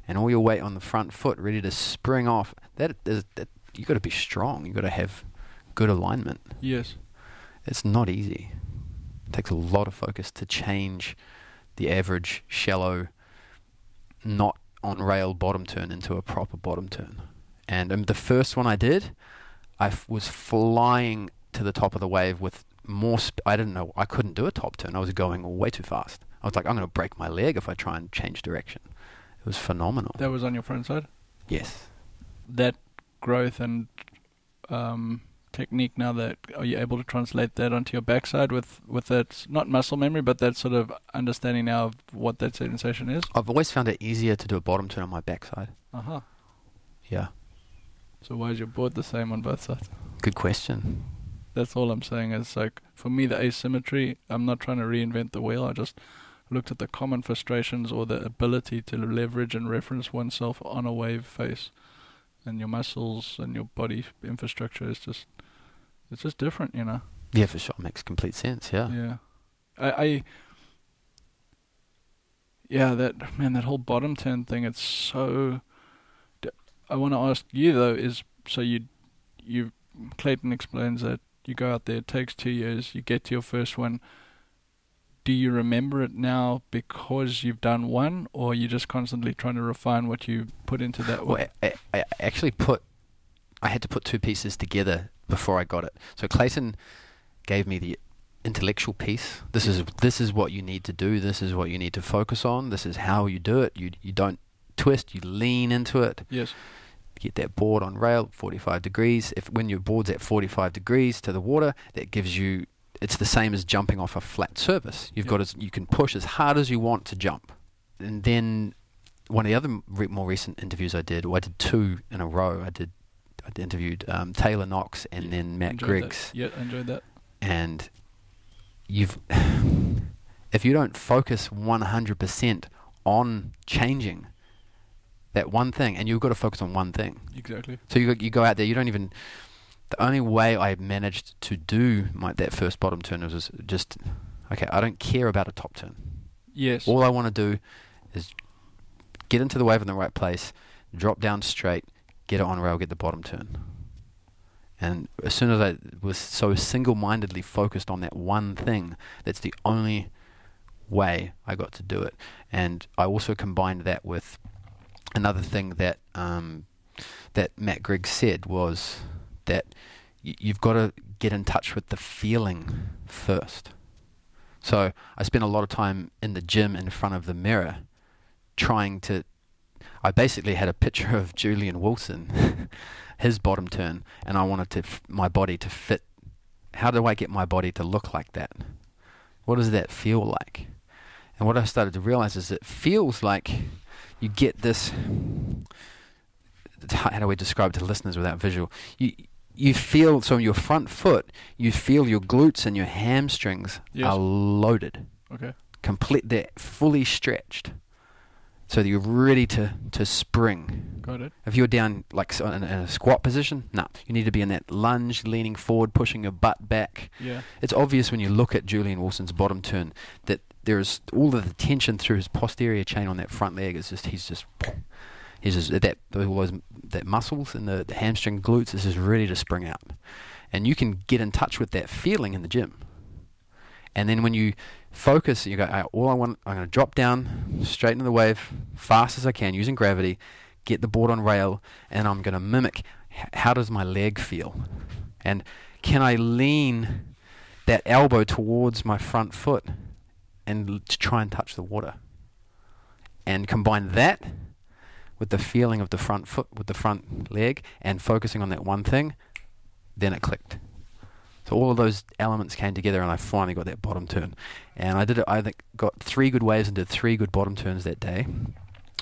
and all your weight on the front foot ready to spring off, that is that, you got to be strong. You've got to have good alignment. Yes. It's not easy. It takes a lot of focus to change the average shallow, not on rail bottom turn into a proper bottom turn. And um, the first one I did, I f- was flying to the top of the wave with more. Sp- I didn't know. I couldn't do a top turn. I was going way too fast. I was like, I'm going to break my leg if I try and change direction. It was phenomenal. That was on your front side. yes. That growth and um, technique. Now that are you able to translate that onto your backside with with that not muscle memory, but that sort of understanding now of what that sensation is? I've always found it easier to do a bottom turn on my backside. Uh huh. Yeah. So why is your board the same on both sides? Good question. That's all I'm saying. Is like for me the asymmetry. I'm not trying to reinvent the wheel. I just looked at the common frustrations or the ability to leverage and reference oneself on a wave face, and your muscles and your body infrastructure is just it's just different, you know. Yeah, for sure. Makes complete sense. Yeah. Yeah. I, I yeah, that man, that whole bottom turn thing. It's so. I want to ask you though. Is so you, you, Clayton explains that you go out there. It takes two years. You get to your first one. Do you remember it now because you've done one, or you're you just constantly trying to refine what you put into that one? Well, I, I I actually put, I had to put two pieces together before I got it. So Clayton gave me the intellectual piece. This is this is what you need to do. This is what you need to focus on. This is how you do it. You you don't twist. You lean into it. Yes. Get that board on rail, 45 degrees. If when your board's at 45 degrees to the water, that gives you. It's the same as jumping off a flat surface. You've Yeah. got to, you can push as hard as you want to jump. And then one of the other re- more recent interviews I did, well, I did two in a row. I did I interviewed um, Taylor Knox and Yeah, then Matt Griggs, That. Yeah, enjoyed that. and you've if you don't focus 100% on changing that one thing, and you've got to focus on one thing. Exactly. So you you go out there, you don't even. The only way I managed to do my that first bottom turn was just okay. I don't care about a top turn. Yes. All I want to do is get into the wave in the right place, drop down straight, get it on rail, get the bottom turn. And as soon as I was so single-mindedly focused on that one thing, that's the only way I got to do it. And I also combined that with another thing that um, that Matt Griggs said was that you've got to get in touch with the feeling first. So I spent a lot of time in the gym in front of the mirror, trying to. I basically had a picture of Julian Wilson, his bottom turn, and I wanted to my body to fit. How do I get my body to look like that? What does that feel like? And what I started to realize is it feels like you get this. How do we describe it to listeners without visual? You you feel so your front foot, you feel your glutes and your hamstrings Yes. are loaded, Okay. complete. They're fully stretched, so that you're ready to to spring. Got it. If you're down like so in, in a squat position, no, you need to be in that lunge, leaning forward, pushing your butt back. Yeah. It's obvious when you look at Julian Wilson's bottom turn that there is all of the tension through his posterior chain on that front leg. Is just he's just he's just that all those that muscles and the, the hamstring glutes is just ready to spring out, and you can get in touch with that feeling in the gym. And then when you focus, you go, "Alright, all I want, I'm going to drop down, straight into the wave, fast as I can, using gravity, get the board on rail, and I'm going to mimic how does my leg feel, and can I lean that elbow towards my front foot and to try and touch the water. And combine that with the feeling of the front foot, with the front leg, and focusing on that one thing, then it clicked. So all of those elements came together, and I finally got that bottom turn. And I did it. I think got three good waves and did three good bottom turns that day.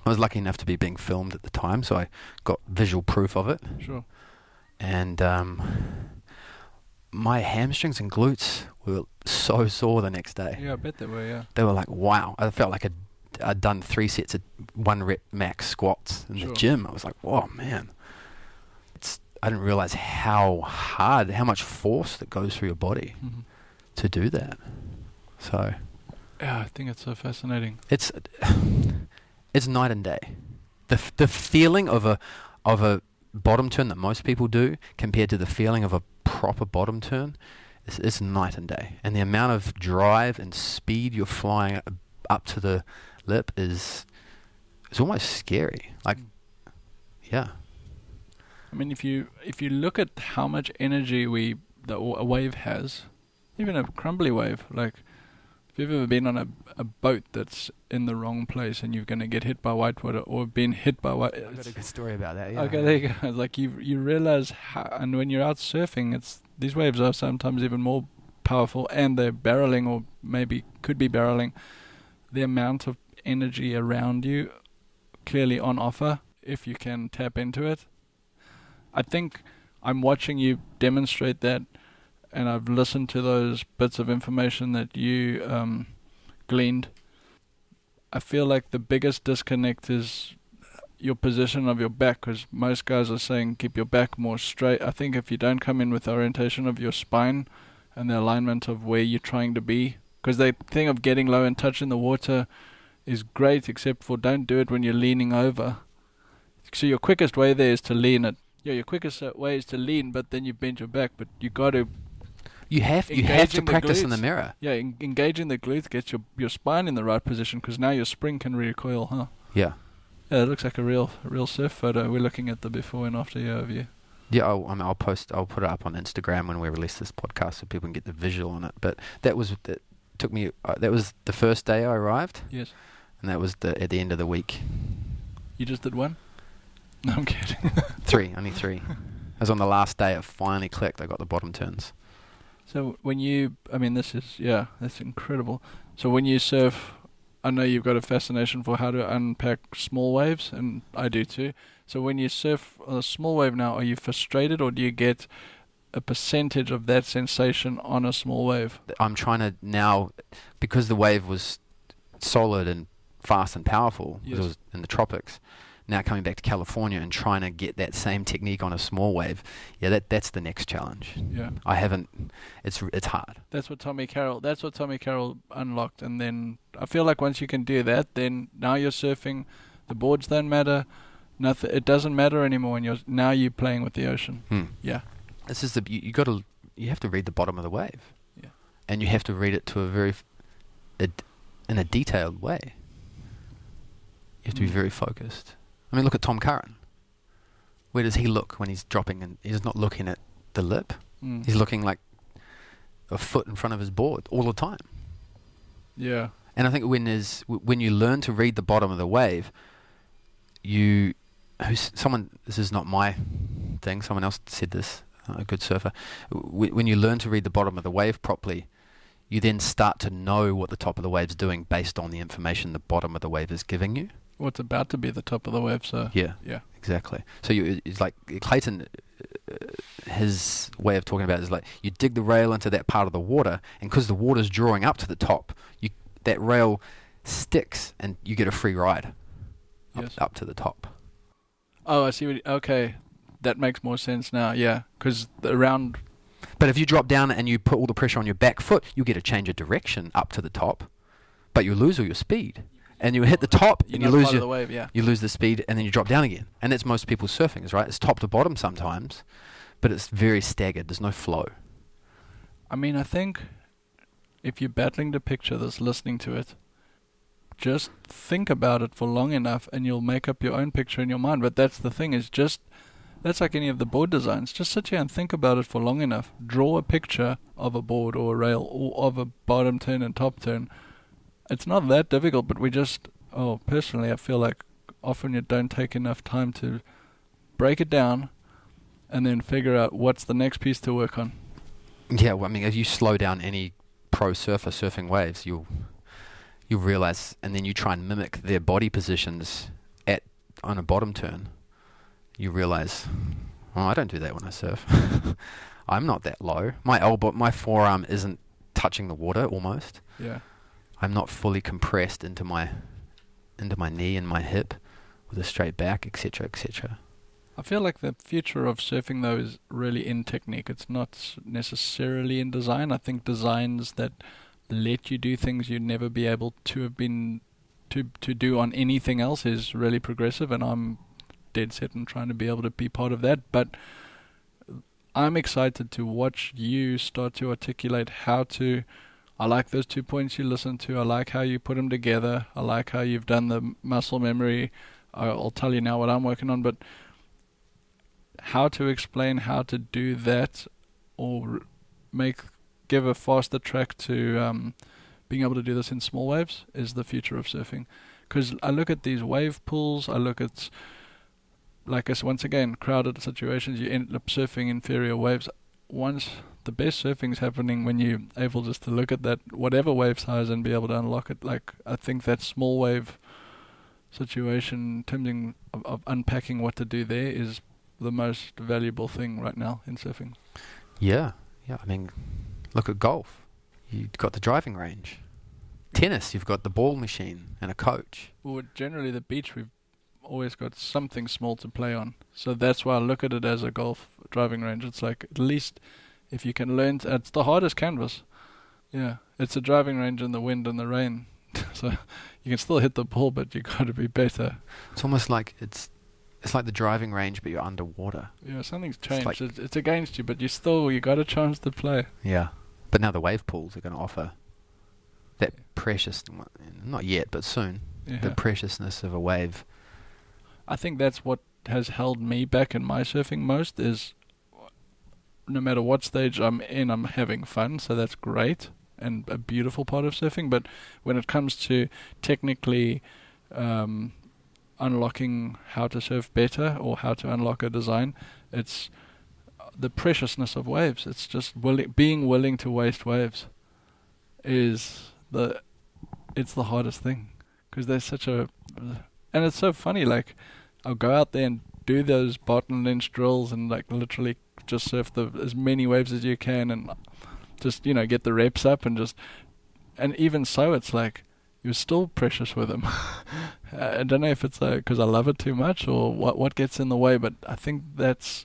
I was lucky enough to be being filmed at the time, so I got visual proof of it Sure. and um, my hamstrings and glutes were so sore the next day. Yeah, I bet they were. Yeah. They were like, wow. I felt like I'd, I'd done three sets of one rep max squats in Sure. the gym. I was like, whoa, man. It's, I didn't realize how hard, how much force that goes through your body hmm to do that. So Yeah, I think it's so fascinating. it's it's night and day. The f- the feeling of a of a bottom turn that most people do compared to the feeling of a proper bottom turn is it's night and day. And the amount of drive and speed you're flying up- to the lip is is almost scary. Like yeah. I mean, if you if you look at how much energy we that a wave has, even a crumbly wave, like if you've ever been on a a boat that's in the wrong place and you're going to get hit by whitewater or been hit by white. it's- story about that. Okay, there you go. Like you you realize how, and when you're out surfing, it's these waves are sometimes even more powerful, and they're barreling or maybe could be barreling. The amount of energy around you, clearly on offer if you can tap into it. I think I'm watching you demonstrate that, and I've listened to those bits of information that you um, gleaned. I feel like the biggest disconnect is your position of your back because most guys are saying keep your back more straight. I think if you don't come in with orientation of your spine and the alignment of where you're trying to be, because the thing of getting low and touching the water is great, except for don't do it when you're leaning over. So your quickest way there is to lean it. Yeah, your quickest way is to lean, but then you bend your back. But you got to, You have you have to practice in the mirror. yeah, en- engaging the glutes gets your your spine in the right position because now your spring can recoil, huh? Yeah. Yeah, it looks like a real real surf photo. We're looking at the before and after you. Yeah, I'll, I mean, I'll post. I'll put it up on Instagram when we release this podcast, so people can get the visual on it. But that was that took me. Uh, that was the first day I arrived, Yes. and that was the at the end of the week. You just did one? No, I'm kidding. Three, only three. I was on the last day. It finally clicked. I got the bottom turns. So when you, I mean, this is yeah, that's incredible. So when you surf, I know you've got a fascination for how to unpack small waves, and I do too. So when you surf on a small wave now, are you frustrated, or do you get a percentage of that sensation on a small wave? I'm trying to now because the wave was solid and fast and powerful, Yes. It was in the tropics. Now coming back to California and trying to get that same technique on a small wave. Yeah, that that's the next challenge. Yeah. I haven't. It's it's hard. That's what Tommy Carroll. That's what Tommy Carroll unlocked, and then I feel like once you can do that, then now you're surfing. The boards don't matter. Nothing. It doesn't matter anymore. And you're now you're playing with the ocean. Hmm. Yeah. This is the you, you got to you have to read the bottom of the wave. Yeah. And you have to read it to a very a in a detailed way. You have to be Mm. very focused. I mean, look at Tom Curren. Where does he look when he's dropping? And he's not looking at the lip. Mm. He's looking like a foot in front of his board all the time. yeah. And I think when w- when you learn to read the bottom of the wave, you who's someone this is not my thing. Someone else said this. uh, A good surfer. W- when you learn to read the bottom of the wave properly, you then start to know what the top of the wave's doing based on the information the bottom of the wave is giving you. What's about to be the top of the wave, so Yeah, yeah. exactly. So you, it's like Clayton, uh, his way of talking about it is like you dig the rail into that part of the water, and because the water's drawing up to the top, you that rail sticks, and you get a free ride up, Yes. up to the top. Oh, I see what you, okay. That makes more sense now, yeah. Because around But if you drop down and you put all the pressure on your back foot, you get a change of direction up to the top, but you lose all your speed, and you hit the top and you lose your the wave, yeah. you lose the speed and then you drop down again. And that's most people's surfing, is right? It's top to bottom sometimes, but it's very staggered. There's no flow. I mean, I think if you're battling the picture that's listening to it, just think about it for long enough and you'll make up your own picture in your mind. But that's the thing is just that's like any of the board designs. Just sit here and think about it for long enough. Draw a picture of a board or a rail or of a bottom turn and top turn. It's not that difficult, but we just oh, personally I feel like often you don't take enough time to break it down and then figure out what's the next piece to work on. Yeah, well, I mean, if you slow down any pro surfer surfing waves, you'll you'll realize, and then you try and mimic their body positions at on a bottom turn. You realize, oh, I don't do that when I surf. I'm not that low. My elbow, my forearm isn't touching the water almost. Yeah. I'm not fully compressed into my into my knee and my hip with a straight back, etc., etc. I feel like the future of surfing though is really in technique. It's not necessarily in design. I think designs that let you do things you'd never be able to have been to to do on anything else is really progressive, and I'm dead set on trying to be able to be part of that. But I'm excited to watch you start to articulate how to. I like those two points you listened to. I like how you put them together. I like how you've done the muscle memory. I'll tell you now what I'm working on, but how to explain how to do that or make give a faster track to um, being able to do this in small waves is the future of surfing. Because I look at these wave pools, I look at like I once again crowded situations. You end up surfing inferior waves. Once the best surfing is happening when you're able just to look at that whatever wave size and be able to unlock it. Like I think that small wave situation, in terms of, of unpacking what to do there, is the most valuable thing right now in surfing. Yeah, yeah. I mean, look at golf. You've got the driving range. Tennis, you've got the ball machine and a coach. Well, generally the beach we've always got something small to play on, so that's why I look at it as a golf driving range. It's like at least if you can learn, it's the hardest canvas. Yeah, it's a driving range in the wind and the rain, so you can still hit the ball, but you got to be better. It's almost like it's it's like the driving range, but you're underwater. Yeah, something's It's changed. like- it's, it's against you, but you still you got a chance to play. Yeah. But now the wave pools are going to offer that precious, not yet, but soon, Yeah. the preciousness of a wave. I think that's what has held me back in my surfing most is no matter what stage I'm in, I'm having fun, so that's great and a beautiful part of surfing. But when it comes to technically um, unlocking how to surf better or how to unlock a design, it's the preciousness of waves. It's just willing, being willing to waste waves is the it's the hardest thing because there's such a and it's so funny. Like I'll go out there and do those bottom lynch drills and like literally just surf the as many waves as you can and just you know get the reps up and just and even so it's like you're still precious with them. I don't know if it's uh, because I love it too much or what what gets in the way, but I think that's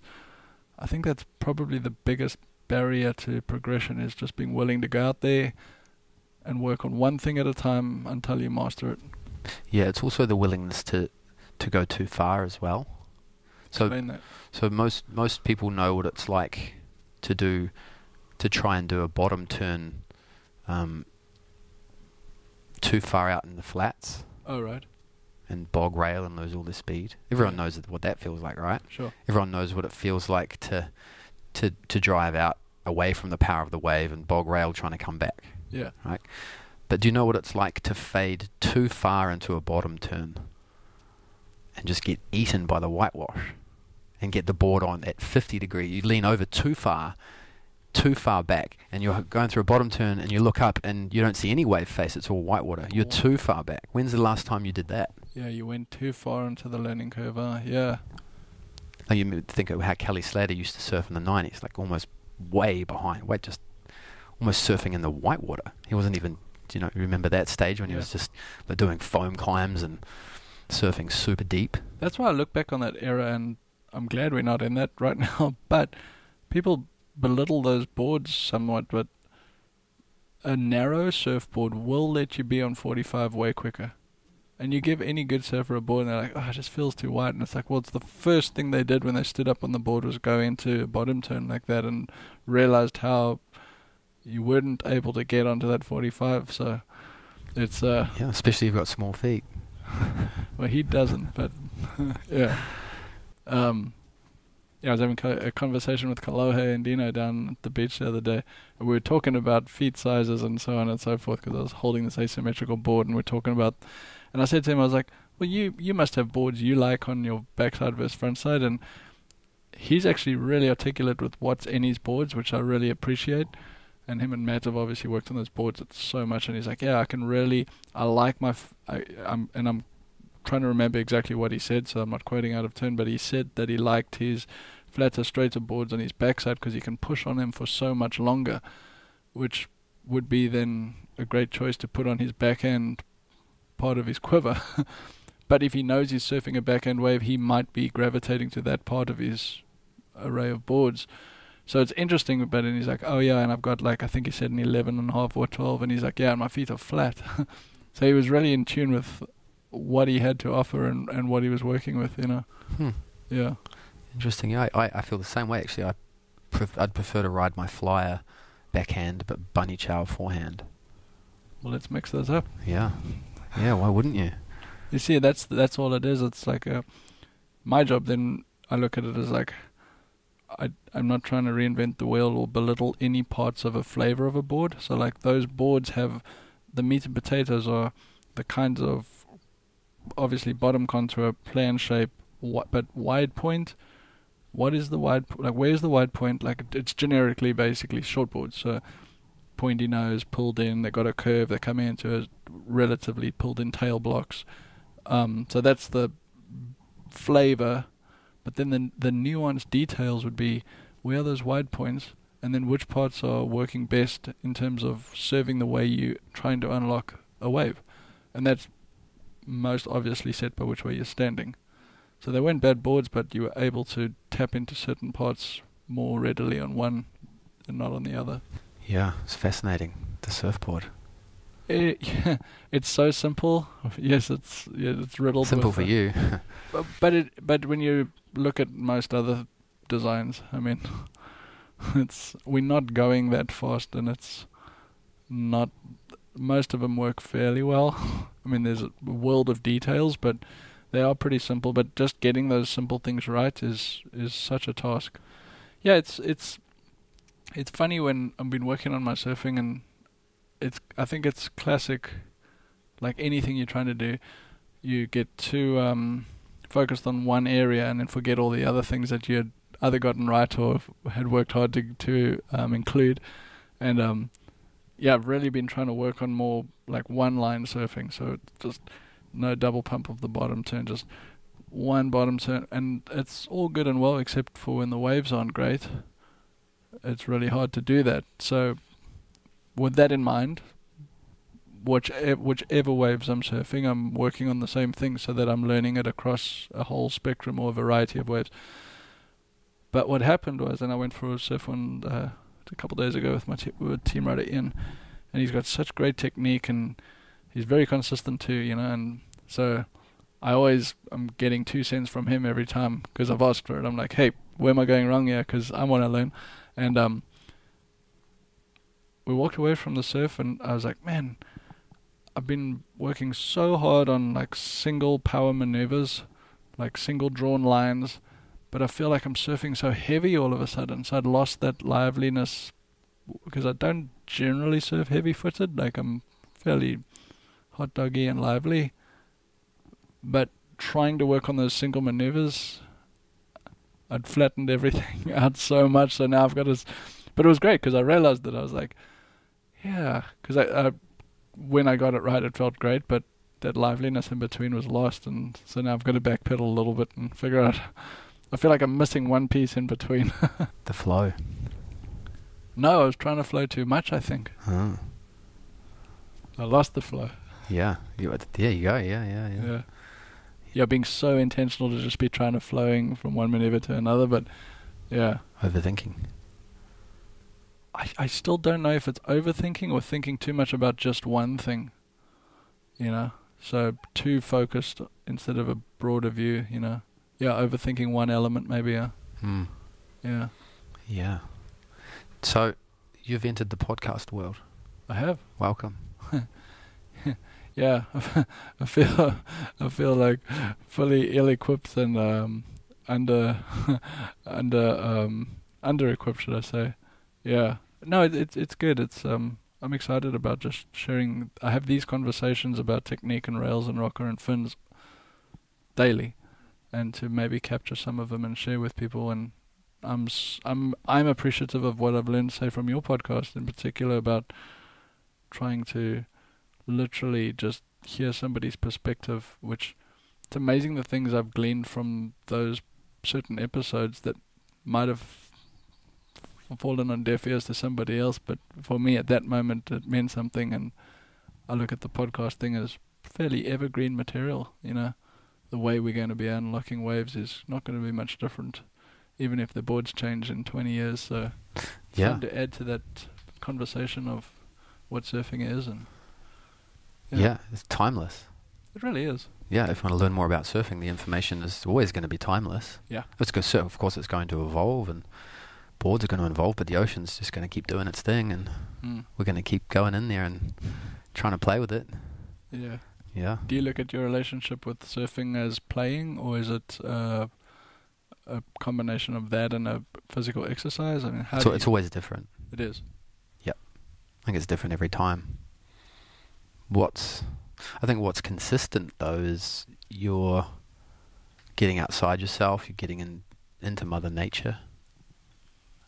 I think that's probably the biggest barrier to progression is just being willing to go out there and work on one thing at a time until you master it. Yeah, it's also the willingness to to go too far as well. So. So most most people know what it's like to do to try and do a bottom turn um, too far out in the flats. Oh right. and bog rail and lose all their speed. Everyone knows what that feels like, right? Sure. Everyone knows what it feels like to to to drive out away from the power of the wave and bog rail trying to come back. Yeah. Right. But do you know what it's like to fade too far into a bottom turn and just get eaten by the whitewash and get the board on at 50 degree? You lean over too far, too far back, and you're going through a bottom turn and you look up and you don't see any wave face. It's all whitewater. You're too far back. When's the last time you did that? Yeah, you went too far into the learning curve. Uh, yeah. Like you think of how Kelly Slater used to surf in the 90s, like almost way behind, way just almost surfing in the whitewater. He wasn't even, you know, remember that stage when he was just like, doing foam climbs and surfing super deep? That's why I look back on that era and I'm glad we're not in that right now. But people belittle those boards somewhat, but a narrow surfboard will let you be on 45 way quicker. And you give any good surfer a board and they're like, oh, it just feels too wide. And it's like, well, it's the first thing they did when they stood up on the board was go into a bottom turn like that and realized how you weren't able to get onto that 45. So it's, uh, Yeah, especially if you've got small feet. well, he doesn't, but yeah. Um, yeah, I was having a conversation with Kalohe Andino down at the beach the other day, and we were talking about feet sizes and so on and so forth because I was holding this asymmetrical board, and we are talking about, and I said to him, I was like, "Well, you you must have boards you like on your backside versus front side," and he's actually really articulate with what's in his boards, which I really appreciate. And him and Matt have obviously worked on those boards so much, and he's like, "Yeah, I can really, I like my, f- I, I'm, and I'm trying to remember exactly what he said, so I'm not quoting out of turn, but he said that he liked his flatter, straighter boards on his backside because he can push on them for so much longer, which would be then a great choice to put on his backhand part of his quiver. but if he knows he's surfing a backhand wave, he might be gravitating to that part of his array of boards. So it's interesting, but then he's like, oh yeah, and I've got like, I think he said an 11 and a half or 12, and he's like, yeah, and my feet are flat. so he was really in tune with what he had to offer and, and what he was working with, you know. Hmm. Yeah. Interesting. Yeah, I, I feel the same way actually. I pref- I'd prefer to ride my flyer backhand, but bunny chow forehand. Well, let's mix those up. Yeah, yeah. Why wouldn't you? You see, that's that's all it is. It's like a my job. Then I look at it as like I I'm not trying to reinvent the wheel or belittle any parts of a flavor of a board. So like those boards have the meat and potatoes are the kinds of obviously bottom contour, plan shape, but wide point. What is the wide po- like? Where's the wide point? Like it's generically basically short boards. So pointy nose, pulled in. They got a curve. They come into a relatively pulled in tail blocks. Um, so that's the flavor, but then the the nuanced details would be where are those wide points, and then which parts are working best in terms of serving the way you trying to unlock a wave, and that's most obviously set by which way you're standing. So they weren't bad boards, but you were able to tap into certain parts more readily on one and not on the other. Yeah, it's fascinating. The surfboard. It, yeah, it's so simple. Yes, it's yeah, it's riddled. Simple for uh, you. But but it but when you look at most other designs, I mean, it's we're not going that fast, and it's not. Most of them work fairly well. I mean, there's a world of details, but they are pretty simple. But just getting those simple things right is is such a task. Yeah, it's it's it's funny when I've been working on my surfing, and it's I think it's classic. Like anything you're trying to do, you get too um, focused on one area and then forget all the other things that you had either gotten right or had worked hard to to um, include. And um, yeah, I've really been trying to work on more like one line surfing. So just no double pump of the bottom turn, just one bottom turn, and it's all good and well except for when the waves aren't great. It's really hard to do that. So with that in mind, whichever, whichever waves I'm surfing, I'm working on the same thing so that I'm learning it across a whole spectrum or a variety of waves. But what happened was, and I went for a surf on. uh, a couple days ago with my te- with team rider Ian, and he's got such great technique and he's very consistent too, you know. And so I always I'm getting two cents from him every time because I've asked for it. I'm like, hey, where am I going wrong here? Because I want to learn. And um, we walked away from the surf, and I was like, man, I've been working so hard on like single power maneuvers, like single drawn lines, but I feel like I'm surfing so heavy all of a sudden, so I'd lost that liveliness because I don't generally surf heavy footed. Like I'm fairly hot doggy and lively, but trying to work on those single maneuvers, I'd flattened everything out so much. So now I've got this, but it was great because I realized that I was like, yeah, because I, I when I got it right, it felt great, but that liveliness in between was lost, and so now I've got to backpedal a little bit and figure out. I feel like I'm missing one piece in between. The flow. no, I was trying to flow too much. I think Oh. I lost the flow. Yeah. You, uh, there you go. Yeah, yeah, yeah. Yeah. Yeah, being so intentional to just be trying to flowing from one maneuver to another, but yeah. Overthinking. I, I still don't know if it's overthinking or thinking too much about just one thing. You know? So too focused instead of a broader view, you know. Yeah, overthinking one element maybe, yeah. Hmm. Yeah. Yeah. So, you've entered the podcast world. I have. Welcome. Yeah. I feel I feel like fully ill equipped and um under under um under equipped should I say. Yeah. No, it, it's it's good. It's um I'm excited about just sharing I have these conversations about technique and rails and rocker and fins daily and to maybe capture some of them and share with people. And I'm I'm I'm appreciative of what I've learned say from your podcast in particular about trying to literally just hear somebody's perspective which it's amazing the things I've gleaned from those certain episodes that might have fallen on deaf ears to somebody else but for me at that moment it meant something. And I look at the podcast thing as fairly evergreen material you know the way we're going to be unlocking waves is not going to be much different even if the boards change in 20 years so Yeah. to add to that conversation of what surfing is and Yeah. It's timeless. it really is Yeah. If you want to learn more about surfing, the information is always going to be timeless. Yeah. It's of course, it's going to evolve and boards are going to evolve, but the ocean's just going to keep doing its thing and mm. we're going to keep going in there and trying to play with it. yeah Yeah. do you look at your relationship with surfing as playing or is it uh, a combination of that and a physical exercise i mean how So it's always different. it is Yep. I think it's different every time. What's I think what's consistent though is you're getting outside yourself, you're getting in into Mother Nature.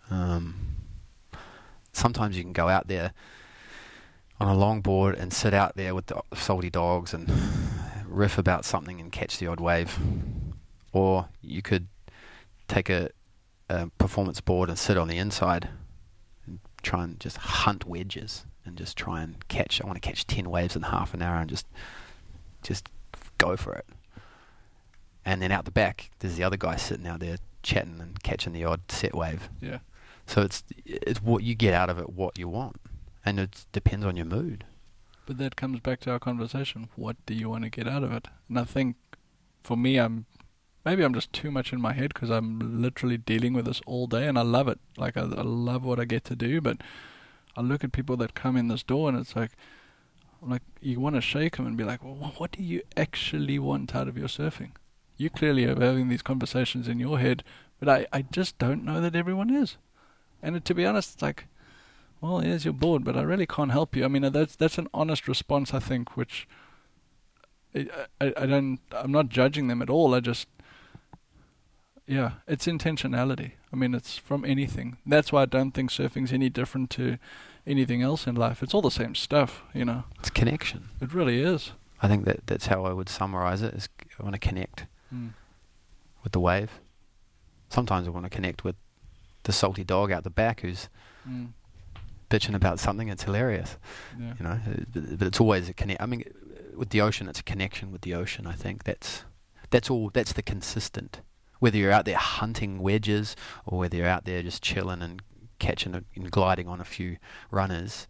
Um, sometimes you can go out there on a longboard and sit out there with the salty dogs and riff about something and catch the odd wave. Or you could take a, a performance board and sit on the inside and try and just hunt wedges and just try and catch. I want to catch ten waves in half an hour and just just go for it. And then out the back, there's the other guy sitting out there chatting and catching the odd set wave. yeah So it's it's what you get out of it, what you want, and it depends on your mood. but that comes back to our conversation. What do you want to get out of it? And i think for me i'm maybe i'm just too much in my head because i'm literally dealing with this all day and i love it. Like I, I love what i get to do but i look at people that come in this door and it's like like you want to shake them and be like well what do you actually want out of your surfing? You clearly are having these conversations in your head but i, I just don't know that everyone is. And to be honest it's like well, here's your board, but I really can't help you. I mean, that's that's an honest response, I think, which I, I, I don't. I'm not judging them at all. I just, yeah, it's intentionality. I mean, it's from anything. That's why I don't think surfing's any different to anything else in life. It's all the same stuff, you know. It's connection. It really is. I think that that's how I would summarize it. Is I want to connect Mm. with the wave. Sometimes I want to connect with the salty dog out the back who's Mm. Bitching about something. It's hilarious, Yeah. you know. But, it's always a connect. I mean, with the ocean, it's a connection with the ocean. I think that's that's all. That's the consistent. Whether you're out there hunting wedges or whether you're out there just chilling and catching a, and gliding on a few runners,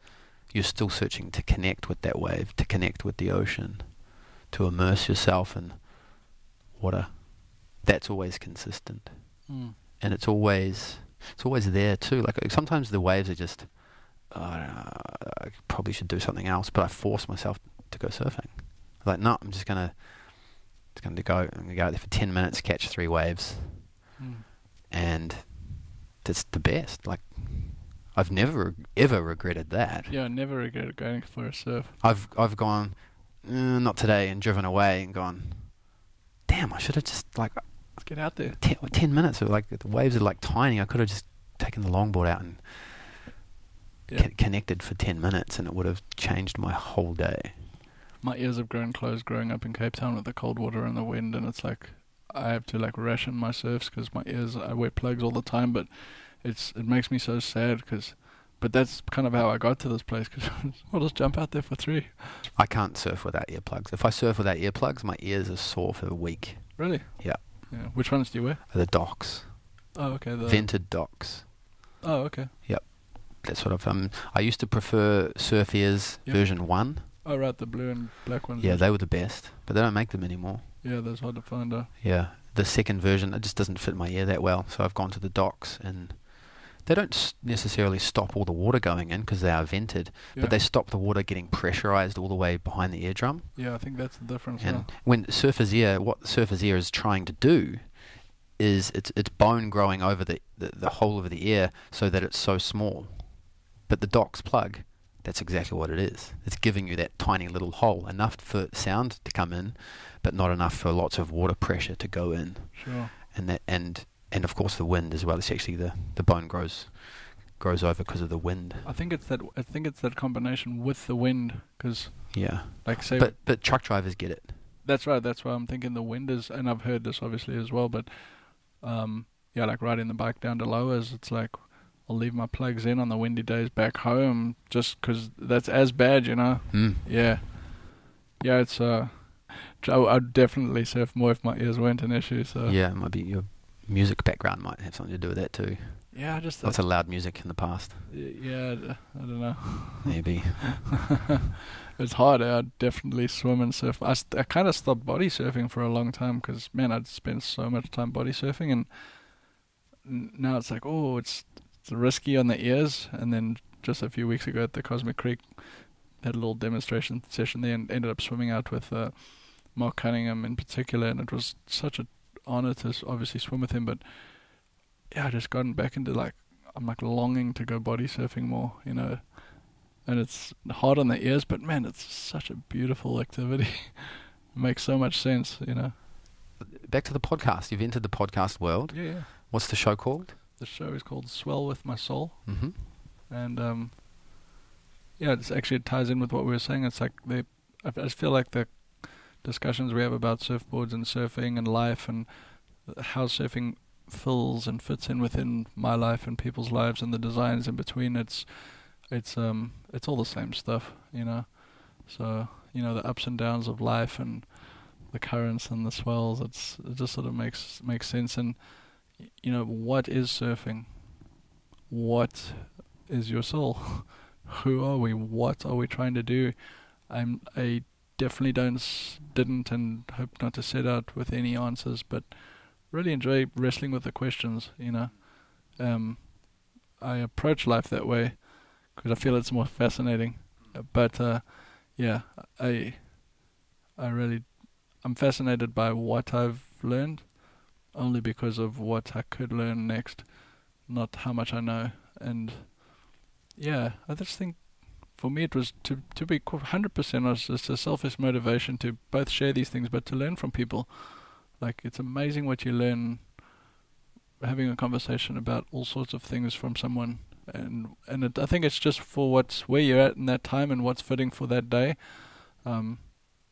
you're still searching to connect with that wave, to connect with the ocean, to immerse yourself in water. That's always consistent Mm. and it's always it's always there too. Like sometimes the waves are just, uh, I probably should do something else, but I force myself to go surfing. I was like, no, I'm just gonna just gonna go. I'm gonna go out there for ten minutes, catch three waves, Mm. and that's the best. Like, I've never ever regretted that. Yeah, I never regretted going for a surf. I've I've gone, "Uh, not today, and driven away and gone. Damn, I should have just like Let's get out there. ten, 10 minutes. Of, like the waves are like tiny. I could have just taken the longboard out and Yeah. co- connected for ten minutes, and it would have changed my whole day. My ears have grown closed growing up in Cape Town with the cold water and the wind, and it's like I have to like ration my surfs because my ears. I wear plugs all the time, but it's it makes me so sad because. But that's kind of how I got to this place because I'll just jump out there for three. I can't surf without earplugs. If I surf without earplugs, my ears are sore for a week. Really? Yeah. Yeah. Which ones do you wear? The docks, Oh, okay. The, vented docks. oh, okay. That's what I've. Um, I used to prefer Surf Ears Yep. version one. Oh, right. The blue and black ones. Yeah, they were the best, but they don't make them anymore. Yeah, that's hard to find. Uh, Yeah, the second version it just doesn't fit my ear that well, so I've gone to the docks, and they don't s- necessarily stop all the water going in because they are vented, yeah. but they stop the water getting pressurized all the way behind the eardrum. Yeah, I think that's the difference. And when surfer's ear, what surfer's ear is trying to do is it's it's bone growing over the, the, the whole of the ear so that it's so small. But the docks plug, that's exactly what it is. It's giving you that tiny little hole, enough for sound to come in, but not enough for lots of water pressure to go in. Sure. And that and and of course the wind as well. It's actually the, the bone grows grows over because of the wind. I think it's that. I think it's that combination with the wind, because Yeah. like say But but truck drivers get it. That's right. That's why I'm thinking the wind is, and I've heard this obviously as well. But um, yeah, like riding the bike down to lowers, it's like I'll leave my plugs in on the windy days back home, just because that's as bad, you know. Mm. Yeah, yeah. It's uh, I- I'd definitely surf more if my ears weren't an issue. So Yeah, it might be your music background might have something to do with that too. yeah. I just Lots of loud music in the past. yeah. I don't know. Maybe. it's hard. I'd definitely swim and surf. I, st- I kind of stopped body surfing for a long time because man, I'd spent so much time body surfing, and now it's like, oh, it's risky on the ears. And then just a few weeks ago at the Cosmic Creek, had a little demonstration session there, and ended up swimming out with uh, Mark Cunningham in particular, and it was such an honor to obviously swim with him. But yeah, I just gotten back into like I'm like longing to go body surfing more, you know and it's hard on the ears, but man, it's such a beautiful activity. Makes so much sense, you know. Back to the podcast. You've entered the podcast world. Yeah, yeah. What's the show called? The show is called Swell with My Soul, Mm-hmm. and um, yeah, it's actually it ties in with what we were saying. It's like they, I I just feel like the discussions we have about surfboards and surfing and life and how surfing fills and fits in within my life and people's lives and the designs in between. It's, it's um, it's all the same stuff, you know. So you know the ups and downs of life and the currents and the swells. It's it just sort of makes makes sense. And you know what is surfing? What is your soul? Who are we? What are we trying to do? I'm I definitely don't didn't and hope not to set out with any answers, but really enjoy wrestling with the questions. You know, um, I approach life that way because I feel it's more fascinating. But uh, yeah, I I really I'm fascinated by what I've learned, only because of what I could learn next, not how much I know. And yeah, I just think for me it was to to be hundred percent honest, it's a selfish motivation to both share these things, but to learn from people. Like it's amazing what you learn having a conversation about all sorts of things from someone and and it, I think it's just for what's where you're at in that time and what's fitting for that day. Um,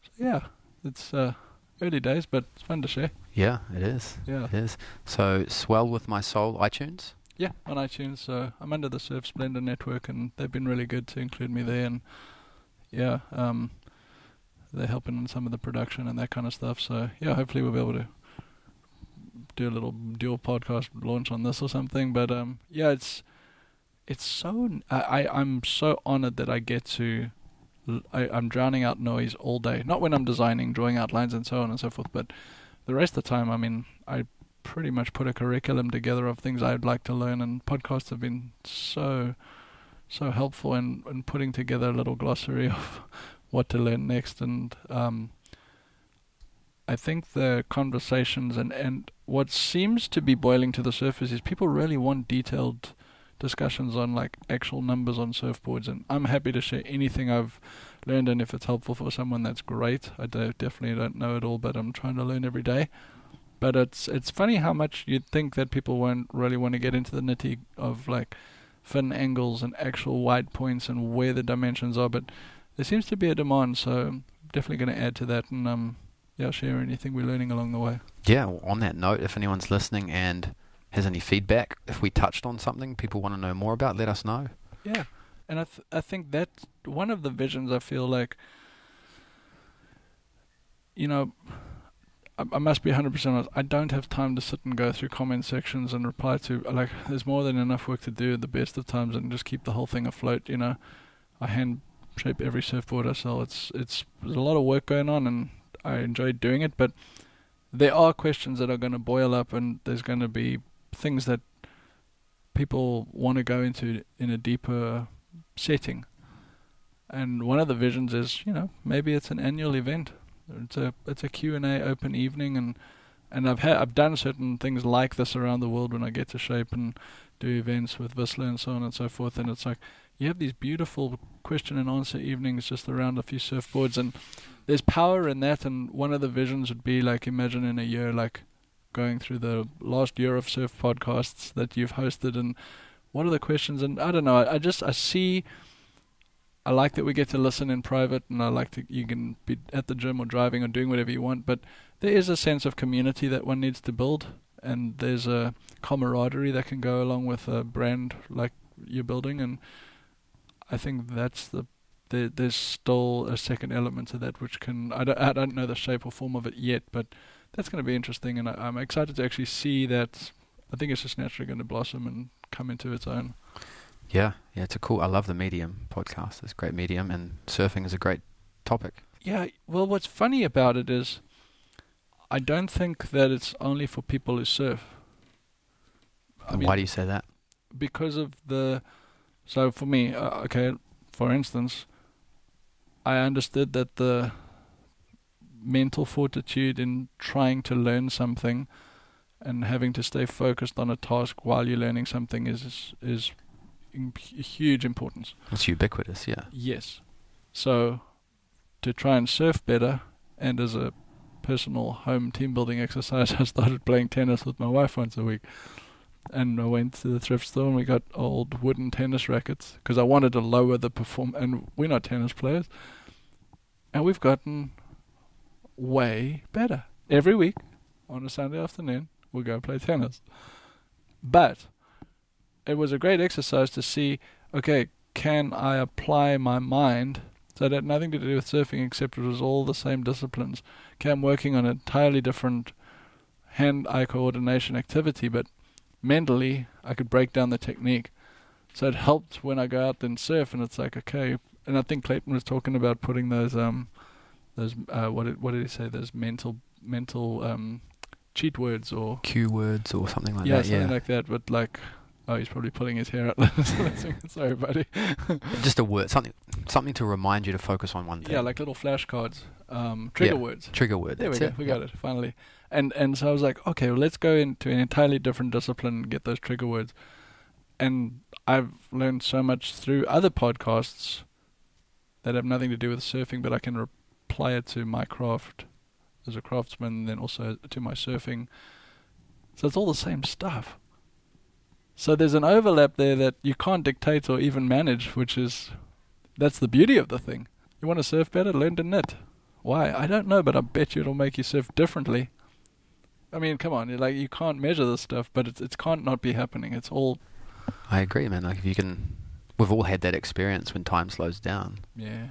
so yeah, it's uh, early days, but it's fun to share. Yeah, it is. Yeah, It is. So, Swell with My Soul, iTunes. yeah, on iTunes. So I'm under the Surf Splendor network, and they've been really good to include me there. And yeah, um, they're helping in some of the production and that kind of stuff. So yeah, hopefully we'll be able to do a little dual podcast launch on this or something. But um, yeah, it's it's so I, I I'm so honored that I get to I, I'm drowning out noise all day. Not when I'm designing, drawing outlines and so on and so forth, but the rest of the time, I mean, I pretty much put a curriculum together of things I'd like to learn, and podcasts have been so so helpful in, in putting together a little glossary of what to learn next, and um, I think the conversations and and what seems to be boiling to the surface is people really want detailed discussions on like actual numbers on surfboards, and I'm happy to share anything I've learned, and if it's helpful for someone, that's great. I do, definitely don't know it all, but I'm trying to learn every day. But it's it's funny how much you'd think that people won't really want to get into the nitty of like fin angles and actual wide points and where the dimensions are, but there seems to be a demand, so definitely going to add to that and um yeah, share anything we're learning along the way. Yeah, on that note, if anyone's listening and has any feedback, if we touched on something people want to know more about, let us know. Yeah, and I th- I think that's one of the visions. I feel like, you know, I, I must be 100% honest. I don't have time to sit and go through comment sections and reply to like. There's more than enough work to do at the best of times, and just keep the whole thing afloat. You know, I hand shape every surfboard I sell. It's it's there's a lot of work going on, and I enjoy doing it, but there are questions that are going to boil up, and there's going to be things that people want to go into in a deeper setting. And one of the visions is, you know, maybe it's an annual event. It's a it's a Q and A open evening, and and I've had I've done certain things like this around the world when I get to shape and do events with Whistler and so on and so forth. And it's like you have these beautiful question and answer evenings just around a few surfboards, and there's power in that. And one of the visions would be like imagine in a year like going through the last year of surf podcasts that you've hosted and what are the questions? And I don't know I, I just I see I like that we get to listen in private and I like that you can be at the gym or driving or doing whatever you want but there is a sense of community that one needs to build and there's a camaraderie that can go along with a brand like you're building and I think that's the there, there's still a second element to that which can I don't, I don't know the shape or form of it yet but that's going to be interesting, and I, am excited to actually see that. I think it's just naturally going to blossom and come into its own. Yeah, yeah, it's a cool. I love the medium podcast. It's a great medium, and surfing is a great topic. Yeah, well, what's funny about it is, I don't think that it's only for people who surf. I mean, why do you say that? Because of the, so for me, uh, okay, for instance, I understood that the mental fortitude in trying to learn something and having to stay focused on a task while you're learning something is is huge importance. It's ubiquitous, yeah. Yes. So to try and surf better and as a personal home team building exercise I started playing tennis with my wife once a week. And I went to the thrift store and we got old wooden tennis rackets because I wanted to lower the perform and we're not tennis players. And we've gotten way better. Every week on a Sunday afternoon, we'll go play tennis. But it was a great exercise to see okay, can I apply my mind? So it had nothing to do with surfing except it was all the same disciplines. Okay, I'm working on an entirely different hand eye coordination activity, but mentally I could break down the technique. So it helped when I go out and surf, and it's like, okay. And I think Clayton was talking about putting those um, those uh, what did what did he say? Those mental mental um, cheat words or cue words or something like yeah, that. Something yeah, something like that. But like, oh, he's probably pulling his hair out. Sorry, buddy. Just a word, something something to remind you to focus on one thing. Yeah, like little flashcards, um, trigger yeah, words. Trigger word. There we go. It. We got it finally. And and so I was like, okay, well, let's go into an entirely different discipline and get those trigger words. And I've learned so much through other podcasts that have nothing to do with surfing, but I can re- apply it to my craft as a craftsman, then also to my surfing. So it's all the same stuff. So there's an overlap there that you can't dictate or even manage, which is that's the beauty of the thing. You want to surf better, learn to knit. Why? I don't know, but I bet you it'll make you surf differently. I mean, come on, like you can't measure this stuff, but it it can't not be happening. It's all. I agree, man. Like if you can, we've all had that experience when time slows down. Yeah.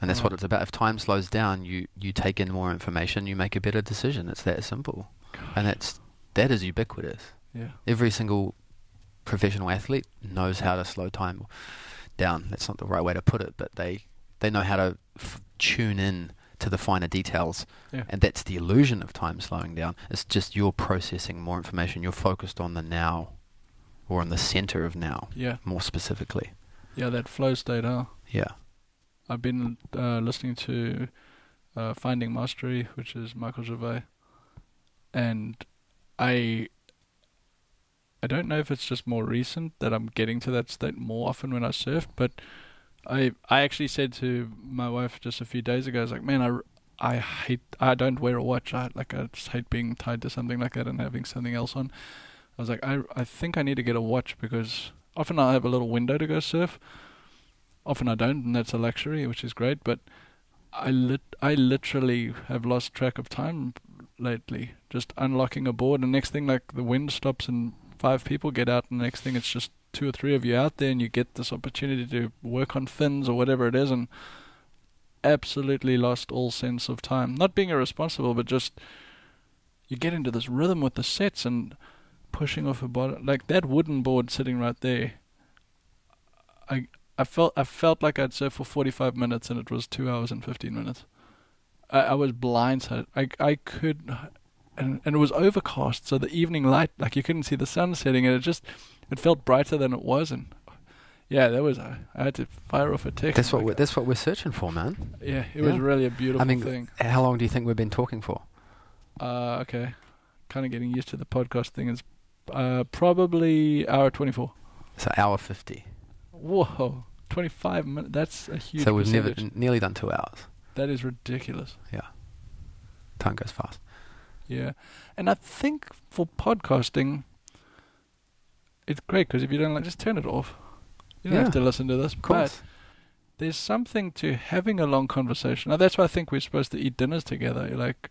And that's what it's mm. about. If time slows down, you, you take in more information, you make a better decision. It's that simple. Gosh. And that's that is ubiquitous. Yeah. Every single professional athlete knows how to slow time down. That's not the right way to put it, but they they know how to f- tune in to the finer details. Yeah. And that's the illusion of time slowing down. It's just you're processing more information. You're focused on the now or on the center of now. Yeah. More specifically. Yeah, that flow state, huh? Yeah. I've been uh, listening to uh, Finding Mastery, which is Michael Gervais, and I I don't know if it's just more recent that I'm getting to that state more often when I surf, but I I actually said to my wife just a few days ago, I was like, man, I, I hate I don't wear a watch. I like I just hate being tied to something like that and having something else on. I was like, I I think I need to get a watch because often I have a little window to go surf. Often I don't, and that's a luxury, which is great. But I lit I literally have lost track of time lately. Just unlocking a board, and next thing like the wind stops and five people get out, and next thing it's just two or three of you out there, and you get this opportunity to work on fins or whatever it is, and absolutely lost all sense of time. Not being irresponsible, but just you get into this rhythm with the sets and pushing off a bottom like that wooden board sitting right there. I I felt I felt like I'd surf for 45 minutes and it was two hours and 15 minutes. I, I was blindsided. I I could, and and it was overcast, so the evening light like you couldn't see the sun setting, and it just it felt brighter than it was, and yeah, that was I had to fire off a text. That's what like, we're, that's what we're searching for, man. Yeah, it was really a beautiful I mean, thing. how long do you think we've been talking for? Uh, okay, kind of getting used to the podcast thing. Is uh probably hour 24. So hour fifty. Whoa, 25 minutes. That's a huge. so we've never percentage. nearly done two hours. That is ridiculous. Yeah, time goes fast. Yeah, and I think for podcasting, it's great because if you don't like, just turn it off. You don't Yeah. have to listen to this. Of But there's something to having a long conversation. Now that's why I think we're supposed to eat dinners together. You're like,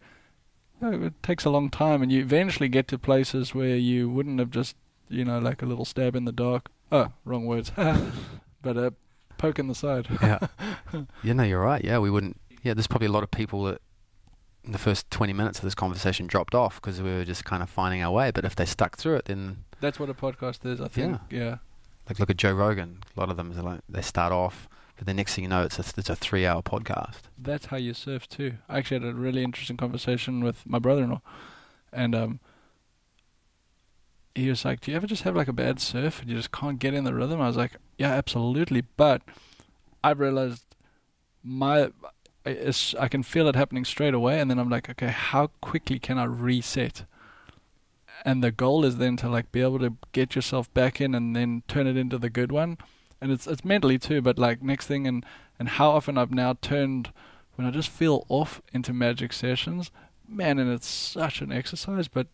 you know, it takes a long time, and you eventually get to places where you wouldn't have just, you know, like a little stab in the dark. Oh, wrong words. but a poke in the side. yeah. Yeah, no, you're right. Yeah, we wouldn't. Yeah, there's probably a lot of people that in the first 20 minutes of this conversation dropped off because we were just kind of finding our way. But if they stuck through it, then That's what a podcast is. I think. Yeah. like look at Joe Rogan. A lot of them like they start off, but the next thing you know, it's a it's a three hour podcast. that's how you surf too. I actually had a really interesting conversation with my brother-in-law, and um, he was like, "Do you ever just have like a bad surf and you just can't get in the rhythm?" I was like, "Yeah, absolutely." But I've realized my I can feel it happening straight away, and then I'm like, "Okay, how quickly can I reset?" And the goal is then to like be able to get yourself back in and then turn it into the good one. And it's it's mentally too, but like next thing and and how often I've now turned when I just feel off into magic sessions, man, and it's such an exercise, but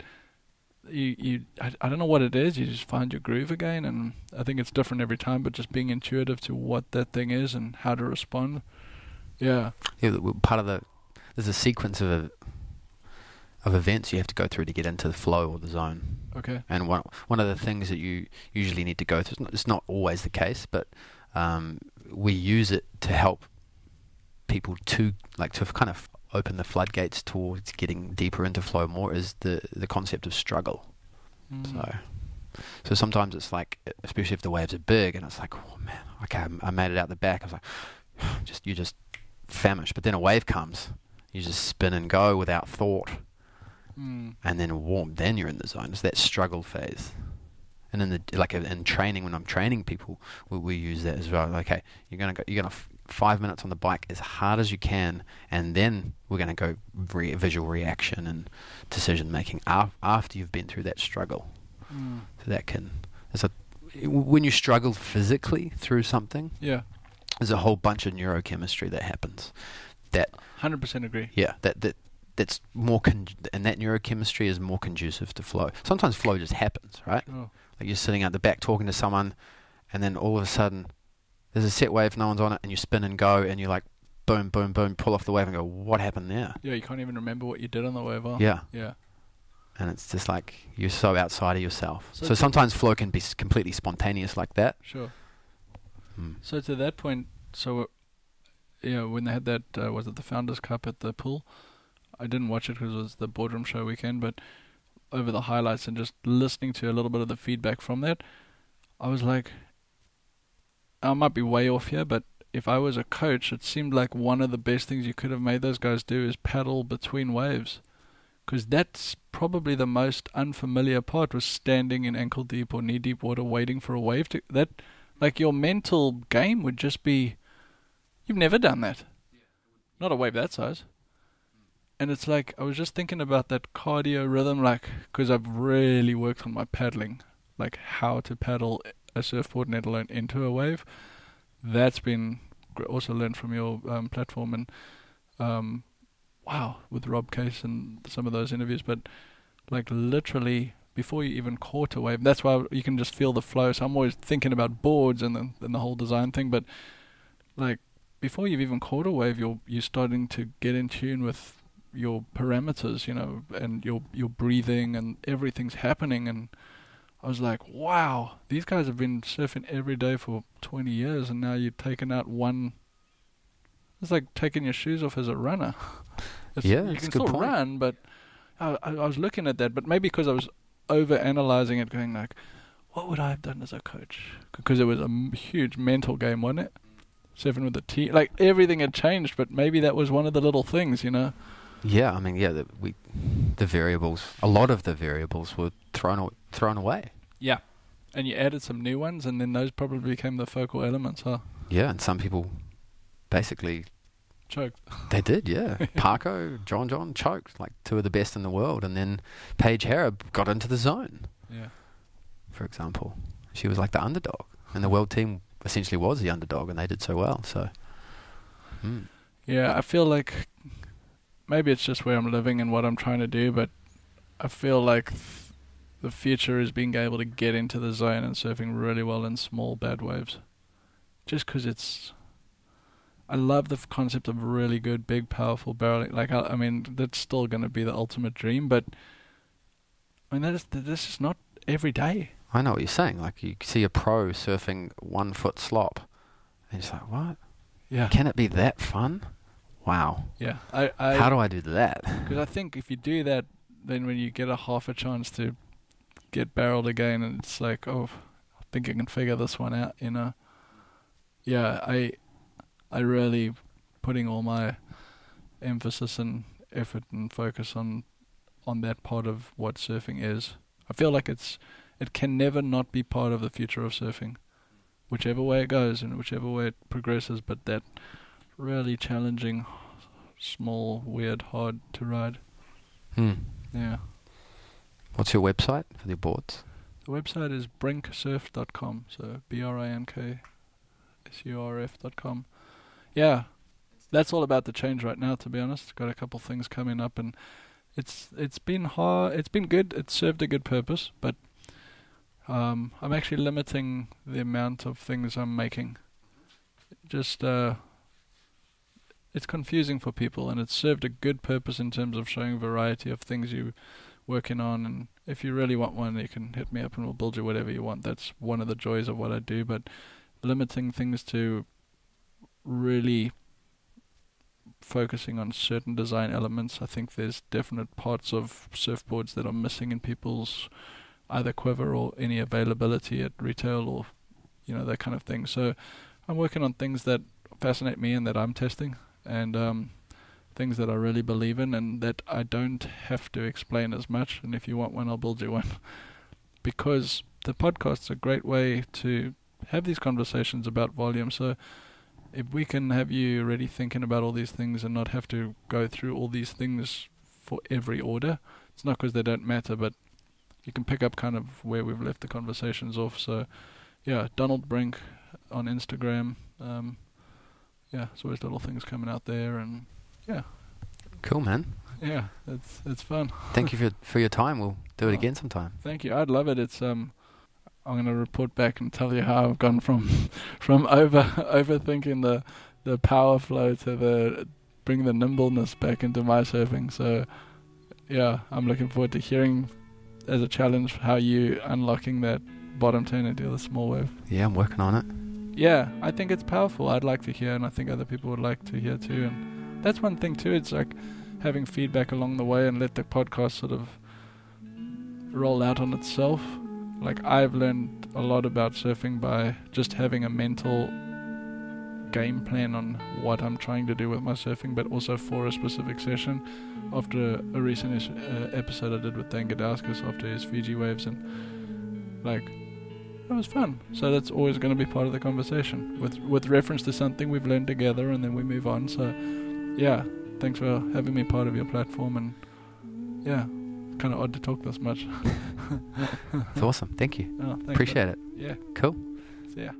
you you I, I don't know what it is, you just find your groove again and I think it's different every time, but just being intuitive to what that thing is and how to respond. Yeah. Yeah, part of the there's a sequence of a, of events you have to go through to get into the flow or the zone. Okay. And one one of the things that you usually need to go through, it's not, it's not always the case, but um, we use it to help people to like to kind of open the floodgates towards getting deeper into flow more is the the concept of struggle. Mm. So, so sometimes it's like, especially if the waves are big, and it's like, oh man, okay, I- I made it out the back. I was like, just you just famished, but then a wave comes, you just spin and go without thought, Mm. and then warm. Then you're in the zone. It's that struggle phase. And in the like in training, when I'm training people, we, we use that as well. Okay, you're gonna go. You're gonna f- five minutes on the bike as hard as you can, and then we're gonna go re- visual reaction and decision making af- after you've been through that struggle. Mm. So that can. There's a when you struggle physically through something, Yeah. there's a whole bunch of neurochemistry that happens. That Hundred percent agree. yeah, that that that's more con- and that neurochemistry is more conducive to flow. Sometimes flow just happens, right? Oh. Like you're sitting at the back talking to someone, and then all of a sudden there's a set wave, no one's on it, and you spin and go, and you're like, boom, boom, boom, pull off the wave and go, what happened there? Yeah, you can't even remember what you did on the wave. Huh? Yeah, Yeah. and it's just like you're so outside of yourself. So So, sometimes flow can be completely spontaneous like that. Sure. Mm. So to that point, so uh, yeah, when they had that uh, was it the Founders Cup at the pool? I didn't watch it because it was the boardroom show weekend, but over the highlights and just listening to a little bit of the feedback from that, I was like, I might be way off here, but if I was a coach, it seemed like one of the best things you could have made those guys do is paddle between waves. Because that's probably the most unfamiliar part was standing in ankle deep or knee deep water waiting for a wave to that like your mental game would just be You've never done that. Not a wave that size. And it's like I was just thinking about that cardio rhythm, like because I've really worked on my paddling, like how to paddle a surfboard, let alone into a wave. That's been also learned from your um, platform and um, wow, with Rob Case and some of those interviews. But like literally before you even caught a wave, that's why you can just feel the flow. So I'm always thinking about boards and the, and the whole design thing, but like before you've even caught a wave, you're you're starting to get in tune with your parameters, you know, and your your breathing and everything's happening. And I was like, wow, these guys have been surfing every day for 20 years, and now you're taking out one. It's like taking your shoes off as a runner. It's, Yeah, you it's a can good still point. run, but I, I, I was looking at that, but maybe because I was over analyzing it, going like, what would I have done as a coach? Because it was a m- huge mental game, wasn't it? Surfing with the team, like everything had changed, but maybe that was one of the little things, you know. Yeah, I mean, yeah, the, we the variables, a lot of the variables were thrown thrown away. Yeah. And you added some new ones, and then those probably became the focal elements, huh? Yeah, and some people basically Choked. they did. Yeah, Parko, John John choked like two of the best in the world, and then Paige Hareb got into the zone, Yeah. for example. She was like the underdog, and the world team essentially was the underdog, and they did so well. So, mm. Yeah, I feel like maybe it's just where I'm living and what I'm trying to do, but I feel like th- the future is being able to get into the zone and surfing really well in small bad waves. Just 'cause it's. I love the f- concept of really good, big, powerful barreling. Like, I, I mean, that's still going to be the ultimate dream, but. I mean, that is, this is not every day. I know what you're saying. Like you see a pro surfing one foot slop, and you're like, what? Yeah. Can it be that fun? Wow. Yeah. I, I, How do I do that? Because I think if you do that, then when you get a half a chance to get barreled again, and it's like, oh, I think I can figure this one out, you know. Yeah, I, I really putting all my emphasis and effort and focus on, on that part of what surfing is. I feel like it's, it can never not be part of the future of surfing, whichever way it goes and whichever way it progresses. But that really challenging, small, weird, hard to ride. Hmm. Yeah. What's your website for the boards? The website is brinksurf.com. So B R I N K S U R F.com. Yeah. That's all about the change right now to be honest. Got a couple things coming up and it's it's been hard it's been good. It served a good purpose, but um I'm actually limiting the amount of things I'm making. Just uh it's confusing for people and it served a good purpose in terms of showing variety of things you working on and if you really want one you can hit me up and we'll build you whatever you want. That's one of the joys of what i do but limiting things to really focusing on certain design elements i think there's definite parts of surfboards that are missing in people's either quiver or any availability at retail or you know that kind of thing. So i'm working on things that fascinate me and that i'm testing and um things that I really believe in and that I don't have to explain as much. And if you want one, I'll build you one. because the podcast's a great way to have these conversations about volume. So if we can have you already thinking about all these things and not have to go through all these things for every order, it's not because they don't matter, but you can pick up kind of where we've left the conversations off. So yeah, Donald Brink on Instagram. Um, yeah, there's always little things coming out there and yeah. Cool, man. Yeah, it's it's fun. Thank you for for your time. We'll do it Oh. again sometime. Thank you. I'd love it. It's um, I'm gonna report back and tell you how I've gone from from over overthinking the the power flow to the bring the nimbleness back into my surfing. So yeah, I'm looking forward to hearing as a challenge how you unlocking that bottom turn into the small wave. Yeah, I'm working on it. Yeah, I think it's powerful. I'd like to hear, and I think other people would like to hear too. And that's one thing too. It's like having feedback along the way and let the podcast sort of roll out on itself. Like I've learned a lot about surfing by just having a mental game plan on what I'm trying to do with my surfing, but also for a specific session. After a recent uh, episode I did with Dane Gudauskas after his Fiji waves, and like that was fun. So that's always going to be part of the conversation with with reference to something we've learned together, and then we move on. So, yeah, thanks for having me part of your platform, and yeah, kind of odd to talk this much. It's awesome. Thank you. Oh, Appreciate it. Yeah. Cool. See ya.